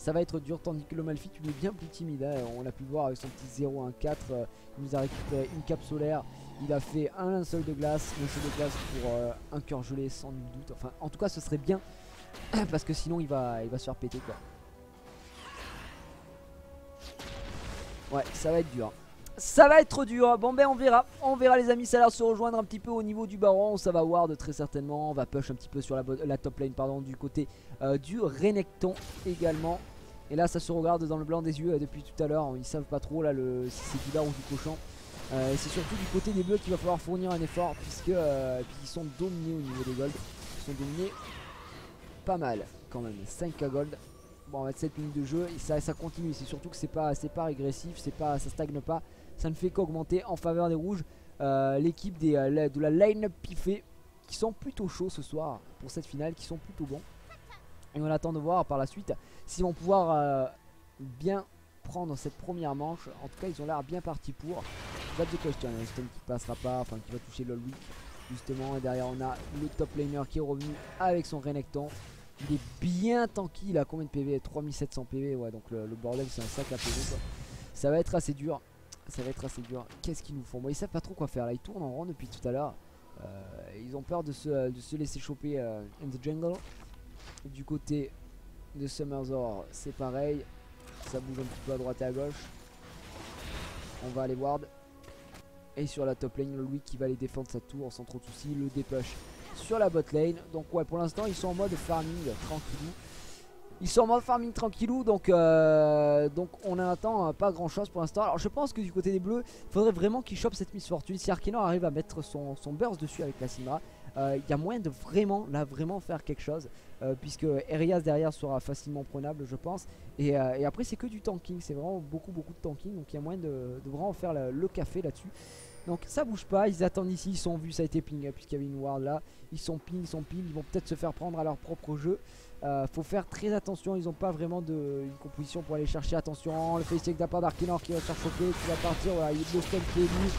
ça va être dur tandis que le Malfi il est bien plus timide hein. on l'a pu voir avec son petit 0-1-4 euh, il nous a récupéré une cape solaire. Il a fait un seul de glace un seul de glace pour euh, un cœur gelé sans nul doute. Enfin en tout cas ce serait bien parce que sinon il va, se faire péter quoi. Ouais ça va être dur. Ça va être dur, bon ben on verra, on verra les amis, ça a l'air se rejoindre un petit peu au niveau du baron, ça va ward très certainement, on va push un petit peu sur la, top lane pardon du côté euh, du Renekton également. Et là ça se regarde dans le blanc des yeux euh, depuis tout à l'heure, ils savent pas trop là le, si c'est du bar ou du cochon. Euh, c'est surtout du côté des bleus qu'il va falloir fournir un effort puisque ils sont dominés au niveau des gold. Ils sont dominés pas mal quand même, 5k gold. Bon on va être 7 minutes de jeu et ça, continue, c'est surtout que c'est pas, pas régressif, c'est pas, ça stagne pas ça ne fait qu'augmenter en faveur des rouges. Euh, l'équipe euh, de la line piffé qui sont plutôt chauds ce soir pour cette finale, qui sont plutôt bons. Et on attend de voir par la suite s'ils vont pouvoir euh, bien prendre cette première manche. En tout cas, ils ont l'air bien partis pour. Pas de question, un qui passera pas, enfin qui va toucher LOL justement. Et derrière, on a le top laner qui est revenu avec son Renekton. Il est bien tanky, il a combien de PV 3700 PV, ouais, donc le, bordel c'est un sac à PV Ça va être assez dur ça va être assez dur. Qu'est-ce qu'ils nous font? Moi, ils savent pas trop quoi faire. Là, ils tournent en rond depuis tout à l'heure. Euh, ils ont peur de se, de se laisser choper euh, in the jungle. Du côté de Summerzor, c'est pareil. Ça bouge un petit peu à droite et à gauche. On va aller ward. Et sur la top lane, Louis qui va aller défendre sa tour sans trop de soucis. Le dépush sur la bot lane. Donc ouais, pour l'instant, ils sont en mode farming tranquillou. Ils sont en mode farming tranquillou donc, euh, donc on n'attend euh, pas grand chose pour l'instant Alors je pense que du côté des bleus il faudrait vraiment qu'ils chopent cette Miss Fortune Si Arkenor arrive à mettre son, burst dessus avec la Syndra Il y a moyen de vraiment là vraiment faire quelque chose Puisque Erias derrière sera facilement prenable je pense Et, après c'est que du tanking C'est vraiment beaucoup beaucoup de tanking Donc il y a moyen de, vraiment faire le café là-dessus donc ça bouge pas, ils attendent ici, ils sont vus, ça a été ping puisqu'il y avait une ward là. Ils sont ping, ils sont ping, ils vont peut-être se faire prendre à leur propre jeu. Euh, faut faire très attention, ils ont pas vraiment de composition pour aller chercher. Attention, le face de la part d'Arkinor qui va se faire choquer, qui va partir. Il y a stun qui est mis.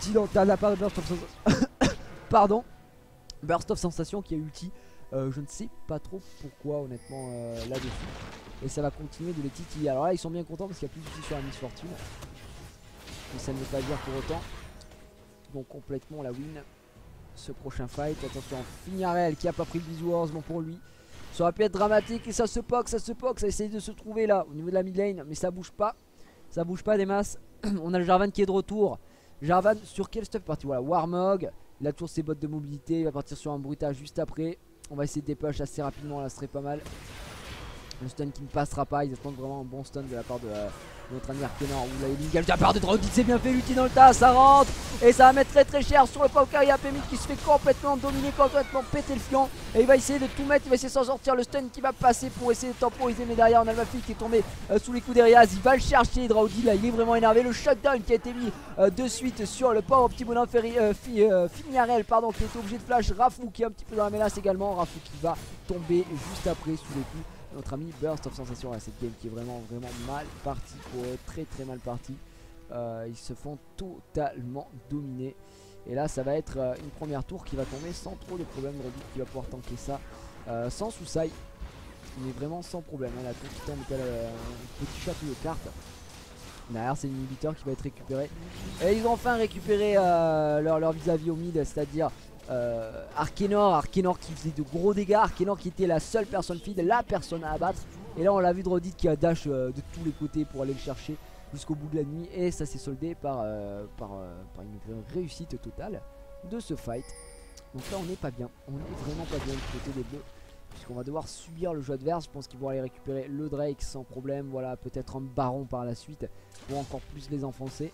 Tilanta de la part de. Pardon, Burst of Sensation qui a ulti. Euh, je ne sais pas trop pourquoi, honnêtement, euh, là-dessus. Et ça va continuer de les titiller. Alors là, ils sont bien contents parce qu'il n'y a plus d'ulti sur la Miss Fortune. Mais ça ne veut pas dire pour autant. Donc complètement la win. Ce prochain fight. Attention, Fignarel qui a pas pris le bisou, heureusement pour lui. Ça aurait pu être dramatique et ça se poke, ça se poke, ça essaye de se trouver là au niveau de la mid lane, mais ça bouge pas. Ça bouge pas des masses. On a Jarvan qui est de retour. Jarvan sur quel stuff parti? Voilà, Warmog. Il a toujours ses bottes de mobilité. Il va partir sur un brutage juste après. On va essayer de dépush assez rapidement là, ce serait pas mal. Un stun qui ne passera pas. Ils attendent vraiment un bon stun de la part de. Euh, notre ami Arkenor ou la Elingage de la part de Draudit c'est bien fait l'ulti dans le tas, ça rentre. Et ça va mettre très très cher sur le Paukaria Pemit qui se fait complètement dominer, complètement péter le flanc et il va essayer de tout mettre, il va essayer de s'en sortir, le stun qui va passer pour essayer de temporiser mais derrière on a Mafi qui est tombé euh, sous les coups d'Erias, il va le chercher Draudi là il est vraiment énervé, le shutdown qui a été mis euh, de suite sur le pauvre petit bonhomme Ferry, euh, pardon qui est obligé de flash, Rafou qui est un petit peu dans la menace également, Rafou qui va tomber juste après sous les coups notre ami Burst of Sensation à cette game qui est vraiment vraiment mal parti pour eux, très très mal parti. Euh, ils se font totalement dominer. Et là ça va être euh, une première tour qui va tomber sans trop de problème. Robit qui va pouvoir tanker ça euh, sans sous-side. Mais vraiment sans problème. Hein. La tour qui tombe un petit château de cartes. Derrière c'est l'inhibiteur qui va être récupéré. Et ils ont enfin récupéré leur vis-à-vis au mid, c'est-à-dire euh, Arkenor, qui faisait de gros dégâts, Arkenor qui était la seule personne feed, la personne à abattre. Et là on l'a vu Drodit qui a dash euh, de tous les côtés pour aller le chercher jusqu'au bout de la nuit. Et ça s'est soldé par, euh, par, une réussite totale de ce fight. Donc là on n'est pas bien, on est vraiment pas bien du côté des bleus. Puisqu'on va devoir subir le jeu adverse, je pense qu'ils vont aller récupérer le Drake sans problème. Voilà, peut-être un baron par la suite pour encore plus les enfoncer.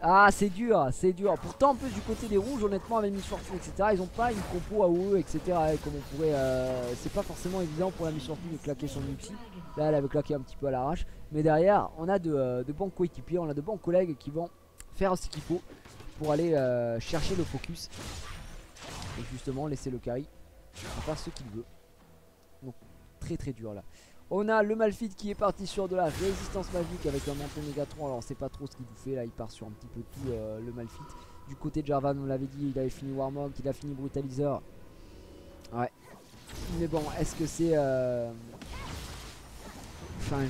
Ah c'est dur, c'est dur. Pourtant en plus du côté des rouges, honnêtement avec Miss Fortune, etc. Ils ont pas une compo AOE, etc. Comme on pourrait. Euh, c'est pas forcément évident pour la Miss Fortune de claquer son multi. Là elle avait claqué un petit peu à l'arrache. Mais derrière, on a de, euh, de bons coéquipiers, on a de bons collègues qui vont faire ce qu'il faut pour aller euh, chercher le focus. Et justement laisser le carry faire ce qu'il veut. Donc très très dur là. On a le Malfit qui est parti sur de la résistance magique avec un manteau Mégatron. Alors on sait pas trop ce qu'il vous fait là, il part sur un petit peu tout euh, le Malfit. Du côté de Jarvan, on l'avait dit, il avait fini Warmog, il a fini Brutalizer. Ouais. Mais bon, est-ce que c'est... Euh, enfin,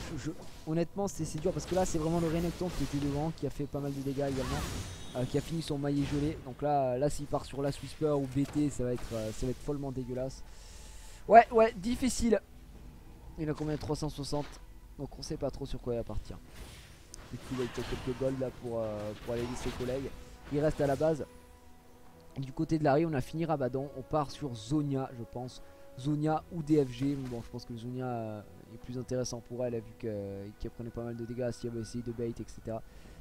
honnêtement, c'est dur parce que là, c'est vraiment le Renekton qui était devant, qui a fait pas mal de dégâts également. Euh, qui a fini son maillet gelé. Donc là, là s'il part sur la Whisper ou BT, ça va, être, ça va être follement dégueulasse. Ouais, ouais, difficile. Il a combien 360 Donc on sait pas trop sur quoi il va partir. Du coup il a quelques gold là pour, euh, pour aller aider ses collègues. Il reste à la base. Du côté de Larry on a fini Rabadon. On part sur Zonia je pense. Zonia ou DFG. Bon je pense que Zonia euh, est plus intéressant pour elle vu qu'elle prenait pas mal de dégâts si elle veut essayer de bait etc.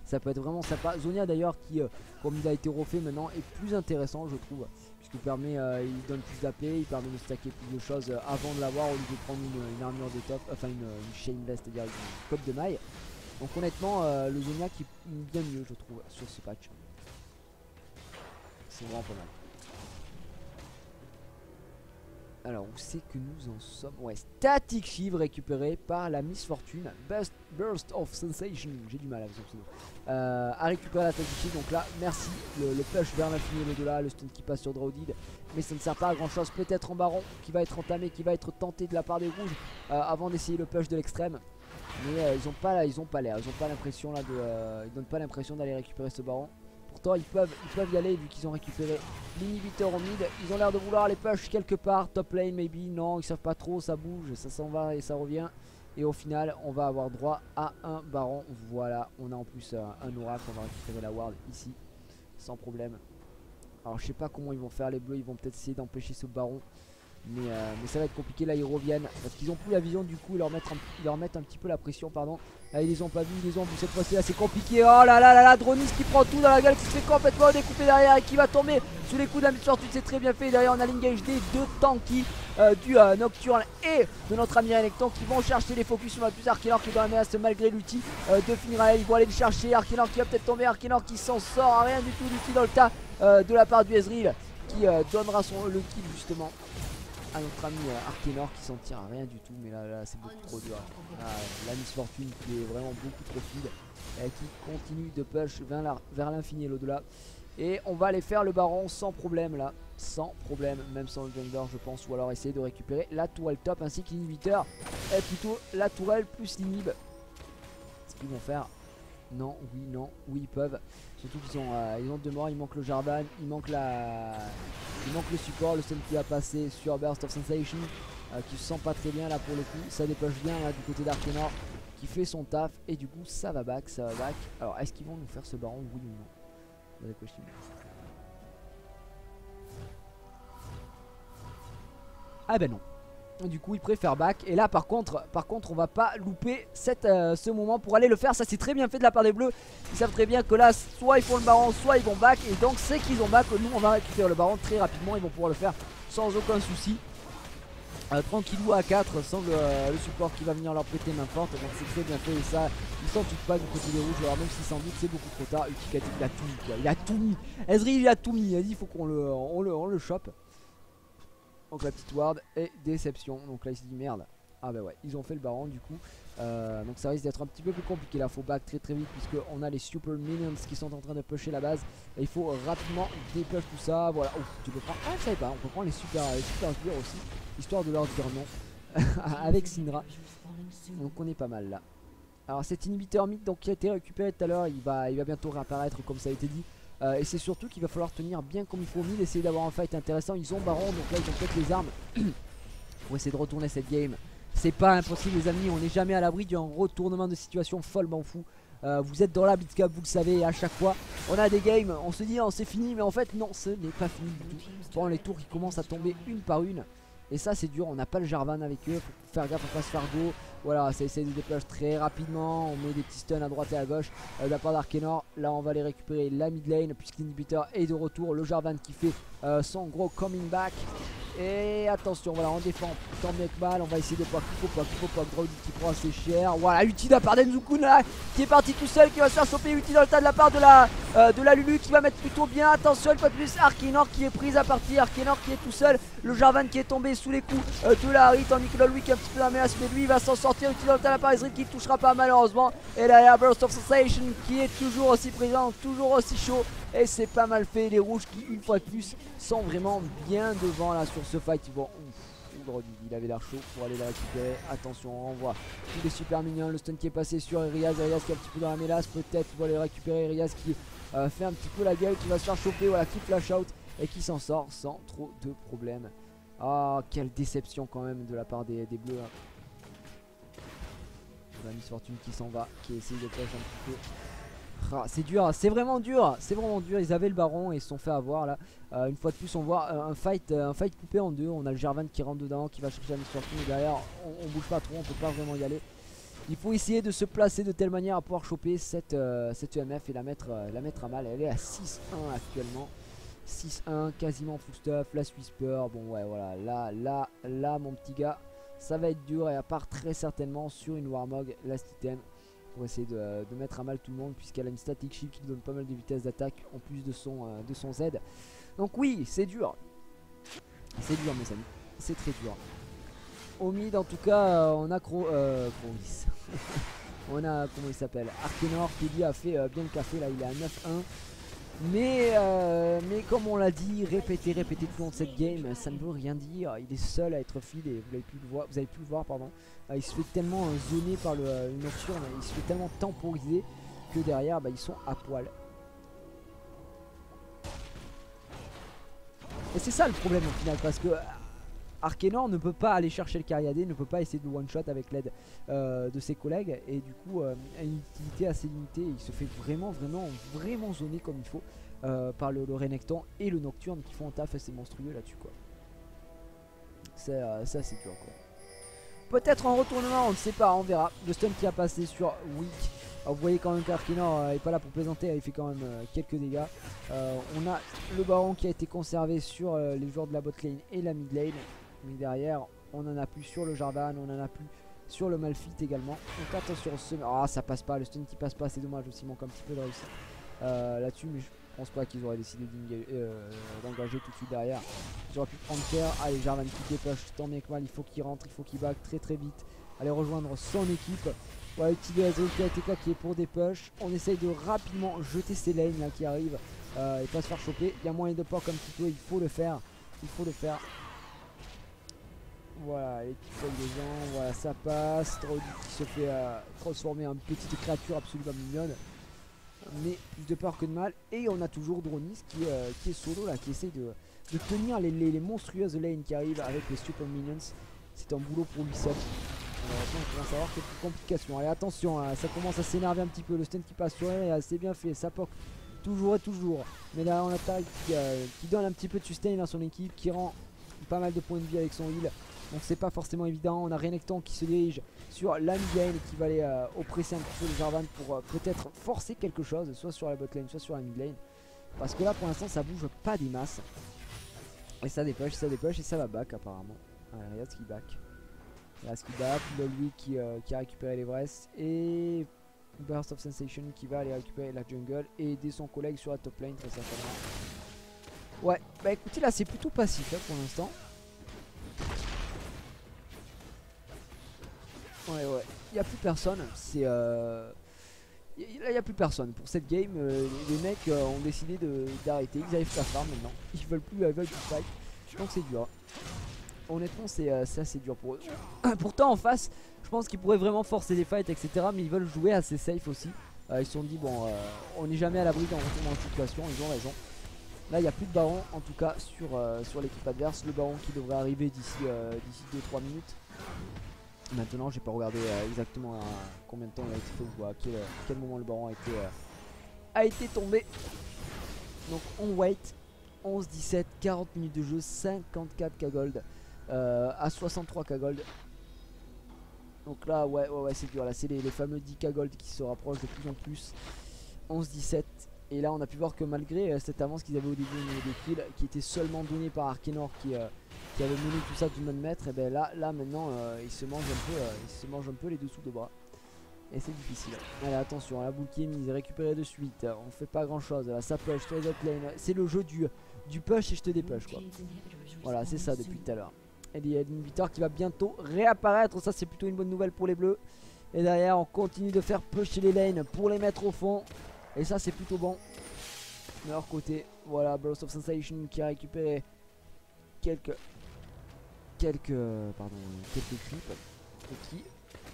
Ça peut être vraiment sympa. Zonia d'ailleurs qui euh, comme il a été refait maintenant est plus intéressant je trouve qui permet, euh, il donne plus d'AP, il permet de stacker plus de choses euh, avant de l'avoir au lieu de prendre une, armure de top, enfin une, une chain vest, c'est-à-dire une cope de maille. Donc honnêtement, le Zonia qui est bien mieux, je trouve, sur ce patch. C'est vraiment pas mal. Alors, où c'est que nous en sommes? Ouais, Static Shiv récupéré par la Miss Fortune. Burst, of Sensation. J'ai du mal avec son pseudo. Euh, à récupérer la Static Shiv. Donc là, merci. Le, le push vers l'infini et delà Le stun qui passe sur Draudid. Mais ça ne sert pas à grand chose. Peut-être en baron qui va être entamé, qui va être tenté de la part des rouges euh, avant d'essayer le push de l'extrême. Mais euh, ils ont pas l'air. Ils ont pas l'impression là de. ils donnent pas l'impression d'aller récupérer ce baron ils peuvent, y aller vu qu'ils ont récupéré l'inhibiteur au mid. Ils ont l'air de vouloir les push quelque part. Top lane, maybe. Non, ils savent pas trop. Ça bouge, ça s'en va et ça revient. Et au final, on va avoir droit à un baron. Voilà, on a en plus euh, un oracle. On va récupérer la ward ici, sans problème. Alors, je sais pas comment ils vont faire les bleus. Ils vont peut-être essayer d'empêcher ce baron. Euh, mais, ça va être compliqué là ils reviennent. Parce qu'ils ont plus la vision du coup ils leur mettent un, ils leur mettent un petit peu la pression pardon. Là ils les ont pas vus, ils les ont vus. Cette fois-ci là c'est compliqué. Oh là là là là Dronis qui prend tout dans la gueule qui se fait complètement découper derrière et qui va tomber sous les coups d'un fortune c'est très bien fait. Derrière on a l'engage des deux tanky euh, du euh, Nocturne et de notre ami Renekton qui vont chercher les focus sur plus Arkenor qui doit la menace malgré l'outil de finir ils vont aller le chercher. Arkenor qui va peut-être tomber. Arkenor qui s'en sort. Rien du tout l'outil dans le tas de la part du Ezreal qui donnera son, le kill justement à notre ami Arkenor qui s'en tire à rien du tout mais là, là c'est beaucoup trop dur. Ah, la Miss Fortune qui est vraiment beaucoup trop fluide et qui continue de push vers l'infini et l'au-delà. Et on va aller faire le baron sans problème là. Sans problème même sans le jungler je pense ou alors essayer de récupérer la tourelle top ainsi que l'inhibiteur et plutôt la tourelle plus l'inhib ce qu'ils vont faire. Non oui non oui ils peuvent Surtout qu'ils ont, euh, ont deux morts, il manque le Jarvan, il manque la, il manque le support, le seul qui va passer sur Burst of Sensation, euh, qui se sent pas très bien là pour le coup. Ça dépêche bien du côté d'Arkenor qui fait son taf et du coup ça va back, ça va back. Alors est-ce qu'ils vont nous faire ce baron oui ou non? Ah ben non du coup il préfère back et là par contre par contre on va pas louper cette, euh, ce moment pour aller le faire. Ça c'est très bien fait de la part des bleus. Ils savent très bien que là soit ils font le baron soit ils vont back et donc c'est qu'ils ont back nous on va récupérer le baron très rapidement. Ils vont pouvoir le faire sans aucun souci. Euh, tranquillou à 4 sans euh, le, support qui va venir leur prêter main forte. Donc c'est très bien fait. Et ça ils s'en tuent pas du côté des rouges. Alors même si sans doute c'est beaucoup trop tard. Il a tout mis il a tout mis. Ezri il a tout mis. Il faut qu'on le, on le, on le chope donc la petite ward et déception. Donc là il se dit merde. Ah bah ouais, ils ont fait le baron du coup. Euh, donc ça risque d'être un petit peu plus compliqué là. Faut back très très vite puisque on a les super minions qui sont en train de pusher la base. Et il faut rapidement dépush tout ça. Voilà. Tu peux prendre. Ah je savais pas, on peut prendre les super les super aussi. Histoire de leur dire non. Avec Syndra. Donc on est pas mal là. Alors cet inhibiteur mythe donc qui a été récupéré tout à l'heure, il va, il va bientôt réapparaître comme ça a été dit. Euh, et c'est surtout qu'il va falloir tenir bien comme il faut au mid, essayer d'avoir un fight intéressant. Ils ont Baron, donc là ils ont peut-être les armes pour essayer de retourner cette game. C'est pas impossible les amis, on n'est jamais à l'abri d'un retournement de situation follement fou. Euh, vous êtes dans la Cup, vous le savez, à chaque fois on a des games, on se dit oh, c'est fini, mais en fait non, ce n'est pas fini du tout. Bon, les tours qui commencent à tomber une par une. Et ça c'est dur, on n'a pas le Jarvan avec eux, faut faire gaffe à pas se. Voilà, ça essaye de déployer très rapidement, on met des petits stuns à droite et à gauche euh, de la part d'Arkenor. Là on va aller récupérer la mid lane puisque l'inhibiteur est de retour. Le Jarvan qui fait euh, son gros coming back. Et attention, voilà, on défend tant bien que mal. On va essayer de pas qu'il faut qu'il faut pas. Grody qui prend assez cher. Voilà, Uti de la part d'Enzukuna qui est parti tout seul, qui va se faire choper. Uti dans le tas de la part de la, euh, de la Lulu qui va mettre plutôt bien. Attention, une fois de plus, Arkenor qui est prise à partir. Arkenor qui est tout seul. Le Jarvan qui est tombé sous les coups de la Harry. Tandis que est un petit peu la menace, mais lui il va s'en sortir. Le tas de la d'Ezreal qui ne touchera pas malheureusement. Et là, Burst of Sensation qui est toujours aussi présent, toujours aussi chaud. Et c'est pas mal fait. Les rouges qui, une fois de plus, sont vraiment bien devant là sur ce fight. Bon, ouf, il avait l'air chaud pour aller la récupérer. Attention, on renvoie tous les super mignons. Le stun qui est passé sur Erias. Erias qui est un petit peu dans la mélasse. Peut-être va aller récupérer Erias qui euh, fait un petit peu la gueule, qui va se faire choper. Voilà, qui flash out et qui s'en sort sans trop de problèmes. Ah, quelle déception quand même de la part des, bleus. Hein. La Miss Fortune qui s'en va, qui essaye de push un petit peu. Ah, c'est dur, c'est vraiment dur, c'est vraiment dur. Ils avaient le baron et ils se sont fait avoir là. Euh, une fois de plus, on voit euh, un fight, euh, un fight coupé en deux. On a le Gervan qui rentre dedans, qui va chercher la mission et derrière, on, bouge pas trop, on peut pas vraiment y aller. Il faut essayer de se placer de telle manière à pouvoir choper cette, cette EMF et la mettre, la mettre à mal. Elle est à 6-1 actuellement. 6-1, quasiment full stuff, la Whisper. Bon, ouais, voilà, là, là, là, mon petit gars, ça va être dur. Et à part très certainement sur une Warmog, last item pour essayer de, mettre à mal tout le monde puisqu'elle a une static shield qui donne pas mal de vitesse d'attaque en plus de son, euh, de son Z. Donc oui, c'est dur. C'est dur mes amis, c'est très dur. Au mid en tout cas, euh, on a Cro euh, on a, comment il s'appelle? Arkenor qui lui a fait euh, bien le café, là il est à 9-1. Mais, euh, mais comme on l'a dit, répéter, répéter tout le long de cette game, ça ne veut rien dire. Il est seul à être feed et vous avez pu le voir, vous avez pu le voir pardon. Euh, il se fait tellement euh, zoner par le, nocturne, il se fait tellement temporiser que derrière bah, ils sont à poil. Et c'est ça le problème au final parce que Arkenor ne peut pas aller chercher le Cariadé, ne peut pas essayer de one shot avec l'aide de ses collègues et du coup a une utilité assez limitée. il se fait vraiment, vraiment, vraiment zoner comme il faut par le, le et le Nocturne qui font un taf assez monstrueux là-dessus quoi. C'est assez dur quoi. Peut-être en retournement, on ne sait pas, on verra. Le stun qui a passé sur Weak. vous voyez quand même qu'Arkinor n'est euh, pas là pour plaisanter, il fait quand même euh, quelques dégâts. Euh, on a le baron qui a été conservé sur les joueurs de la bot lane et la mid lane. Mais derrière, on en a plus sur le Jarvan, on en a plus sur le Malfit également. Donc attention, ah ça passe pas, le stun qui passe pas, c'est dommage aussi, il manque un petit peu de réussite là-dessus. Mais je pense pas qu'ils auraient décidé d'engager tout de suite derrière. J'aurais pu prendre terre. Allez, Jarvan qui dépêche tant bien que mal. Il faut qu'il rentre, il faut qu'il back très très vite. Allez rejoindre son équipe. Ouais, petit Azul qui a été pour des push. On essaye de rapidement jeter ces lanes là qui arrivent euh, et pas se faire choper. Il y a moyen de pas comme petit peu, il faut le faire. Il faut le faire. Voilà, les feuilles des gens, voilà, ça passe. Drody qui se fait euh, transformer en petite créature absolument mignonne mais plus de peur que de mal. Et on a toujours Dronis qui, euh, qui est solo là, qui essaye de, de tenir les, les, monstrueuses lanes qui arrivent avec les super minions. C'est un boulot pour lui seul. on commence à avoir quelques complications. Allez, attention, hein, ça commence à s'énerver un petit peu. Le stun qui passe sur elle est assez bien fait. Ça poke toujours et toujours. Mais là, on a qui, euh, qui donne un petit peu de sustain à son équipe, qui rend pas mal de points de vie avec son heal. Donc c'est pas forcément évident. On a Renekton qui se dirige sur la mid lane et qui va aller euh, oppresser un petit peu le Jarvan pour euh, peut-être forcer quelque chose, soit sur la bot lane, soit sur la mid lane. Parce que là pour l'instant ça bouge pas des masses. Et ça dépush, ça dépush et ça va back apparemment. regarde ce qui back. Regarde ce qui back, lui qui, euh, qui a récupéré l'Everest et Burst of Sensation qui va aller récupérer la jungle et aider son collègue sur la top lane très certainement. Ouais, bah écoutez là c'est plutôt passif hein, pour l'instant. Ouais, ouais. Il n'y a plus personne. C'est. Euh... Là, il n'y a plus personne. Pour cette game, euh, les mecs euh, ont décidé d'arrêter. Ils arrivent à farm maintenant. Ils veulent plus, ils veulent plus fight. Donc c'est dur. Honnêtement, c'est euh, assez dur pour eux. Pourtant, en face, je pense qu'ils pourraient vraiment forcer les fights, etc. Mais ils veulent jouer assez safe aussi. ils se sont dit, bon, on n'est jamais à l'abri d'un retournement de situation. Ils ont raison. Là, il n'y a plus de baron, en tout cas, sur, sur l'équipe adverse. Le baron qui devrait arriver d'ici 2-3 minutes. Maintenant, j'ai pas regardé euh, exactement à combien de temps il a été fait ou à quel, moment le baron a été, euh, tombé. Donc, on wait. 11, 17, 40 minutes de jeu, 54k gold. à 63 k gold. Donc là, ouais, ouais, ouais c'est dur. Là, c'est les, fameux 10k gold qui se rapprochent de plus en plus. 11-17. Et là, on a pu voir que malgré euh, cette avance qu'ils avaient au début des kills, qui était seulement donnée par Arkenor qui, euh, qui avait mené tout ça du même maître, et ben là, là maintenant, euh, il se mange un peu, il se mange un peu les dessous de bras. Et c'est difficile. Allez, attention, la boule qui est mise, récupérée de suite. On fait pas grand chose. Là, ça push, les autres lane. C'est le jeu du, du push et je te dépush quoi. Voilà, c'est ça depuis tout à l'heure. Et il y a une victoire qui va bientôt réapparaître. Ça, c'est plutôt une bonne nouvelle pour les bleus. Et derrière, on continue de faire pusher les lanes pour les mettre au fond. Et ça, c'est plutôt bon. De leur côté, voilà, Burst of Sensation qui a récupéré quelques. Quelques. Pardon, quelques creeps.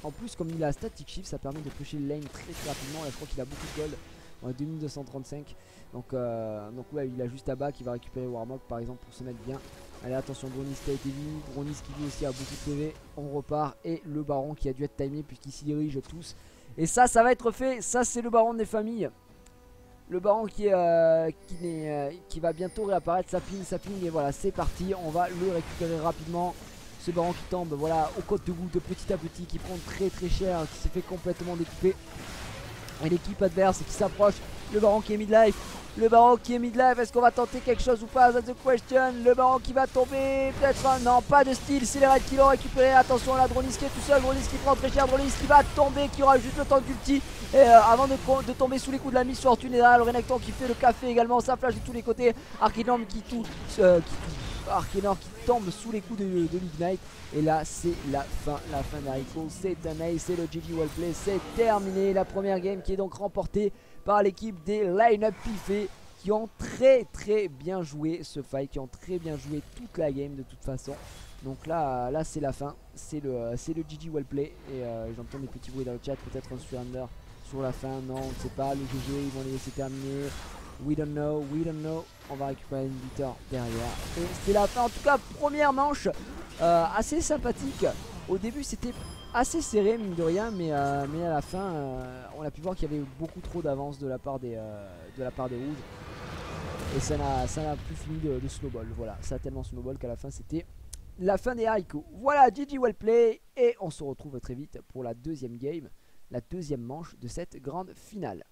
En plus, comme il a static shift, ça permet de pusher les lanes très, très rapidement. Je crois qu'il a beaucoup de gold. 2235 donc, euh, donc ouais il a juste à bas qui va récupérer Warmog par exemple pour se mettre bien Allez attention Bronis qui a été vu Bronis qui lui aussi a beaucoup de PV On repart et le baron qui a dû être timé puisqu'il s'y dirige tous Et ça ça va être fait Ça c'est le baron des familles Le baron qui, euh, euh, qui va bientôt réapparaître Sa ping, sa ping et voilà c'est parti On va le récupérer rapidement. Ce baron qui tombe voilà au côte de goutte petit à petit qui prend très très cher qui s'est fait complètement découper. Et l'équipe adverse qui s'approche le baron qui est mid-life le baron qui est mid-life, est-ce qu'on va tenter quelque chose ou pas? That's the question. Le baron qui va tomber, peut-être. Non, pas de style, c'est les raids qui l'ont récupéré. Attention, la Dronis qui est tout seul, Dronis qui prend très cher, Dronis qui va tomber, qui aura juste le temps d'ulti. Et euh, avant de, tomber sous les coups de la Miss Fortune, et là, le Renekton qui fait le café également, ça flash de tous les côtés. Arkinor qui, tout, euh, qui, qui tombe sous les coups de, de l'Ignite. Et là, c'est la fin, la fin d'Arico. C'est un ace, c'est le GG Wellplay, c'est terminé. La première game qui est donc remportée par l'équipe des line-up piffés qui ont très très bien joué ce fight, qui ont très bien joué toute la game de toute façon. Donc là, là c'est la fin, c'est le, c'est le GG Wellplay et euh, j'entends des petits bruits dans le chat, peut-être un surrender sur la fin, non on ne sait pas, le GG ils vont les laisser terminer. We don't know, we don't know. On va récupérer une victoire derrière. Et c'est la fin. En tout cas, première manche euh, assez sympathique. Au début, c'était assez serré mine de rien mais, euh, mais à la fin euh, on a pu voir qu'il y avait beaucoup trop d'avance de la part des euh, de la rouges et ça n'a plus fini de, snowball. Voilà ça a tellement snowball qu'à la fin c'était la fin des haricots. Voilà GG well play. Et on se retrouve très vite pour la deuxième game la deuxième manche de cette grande finale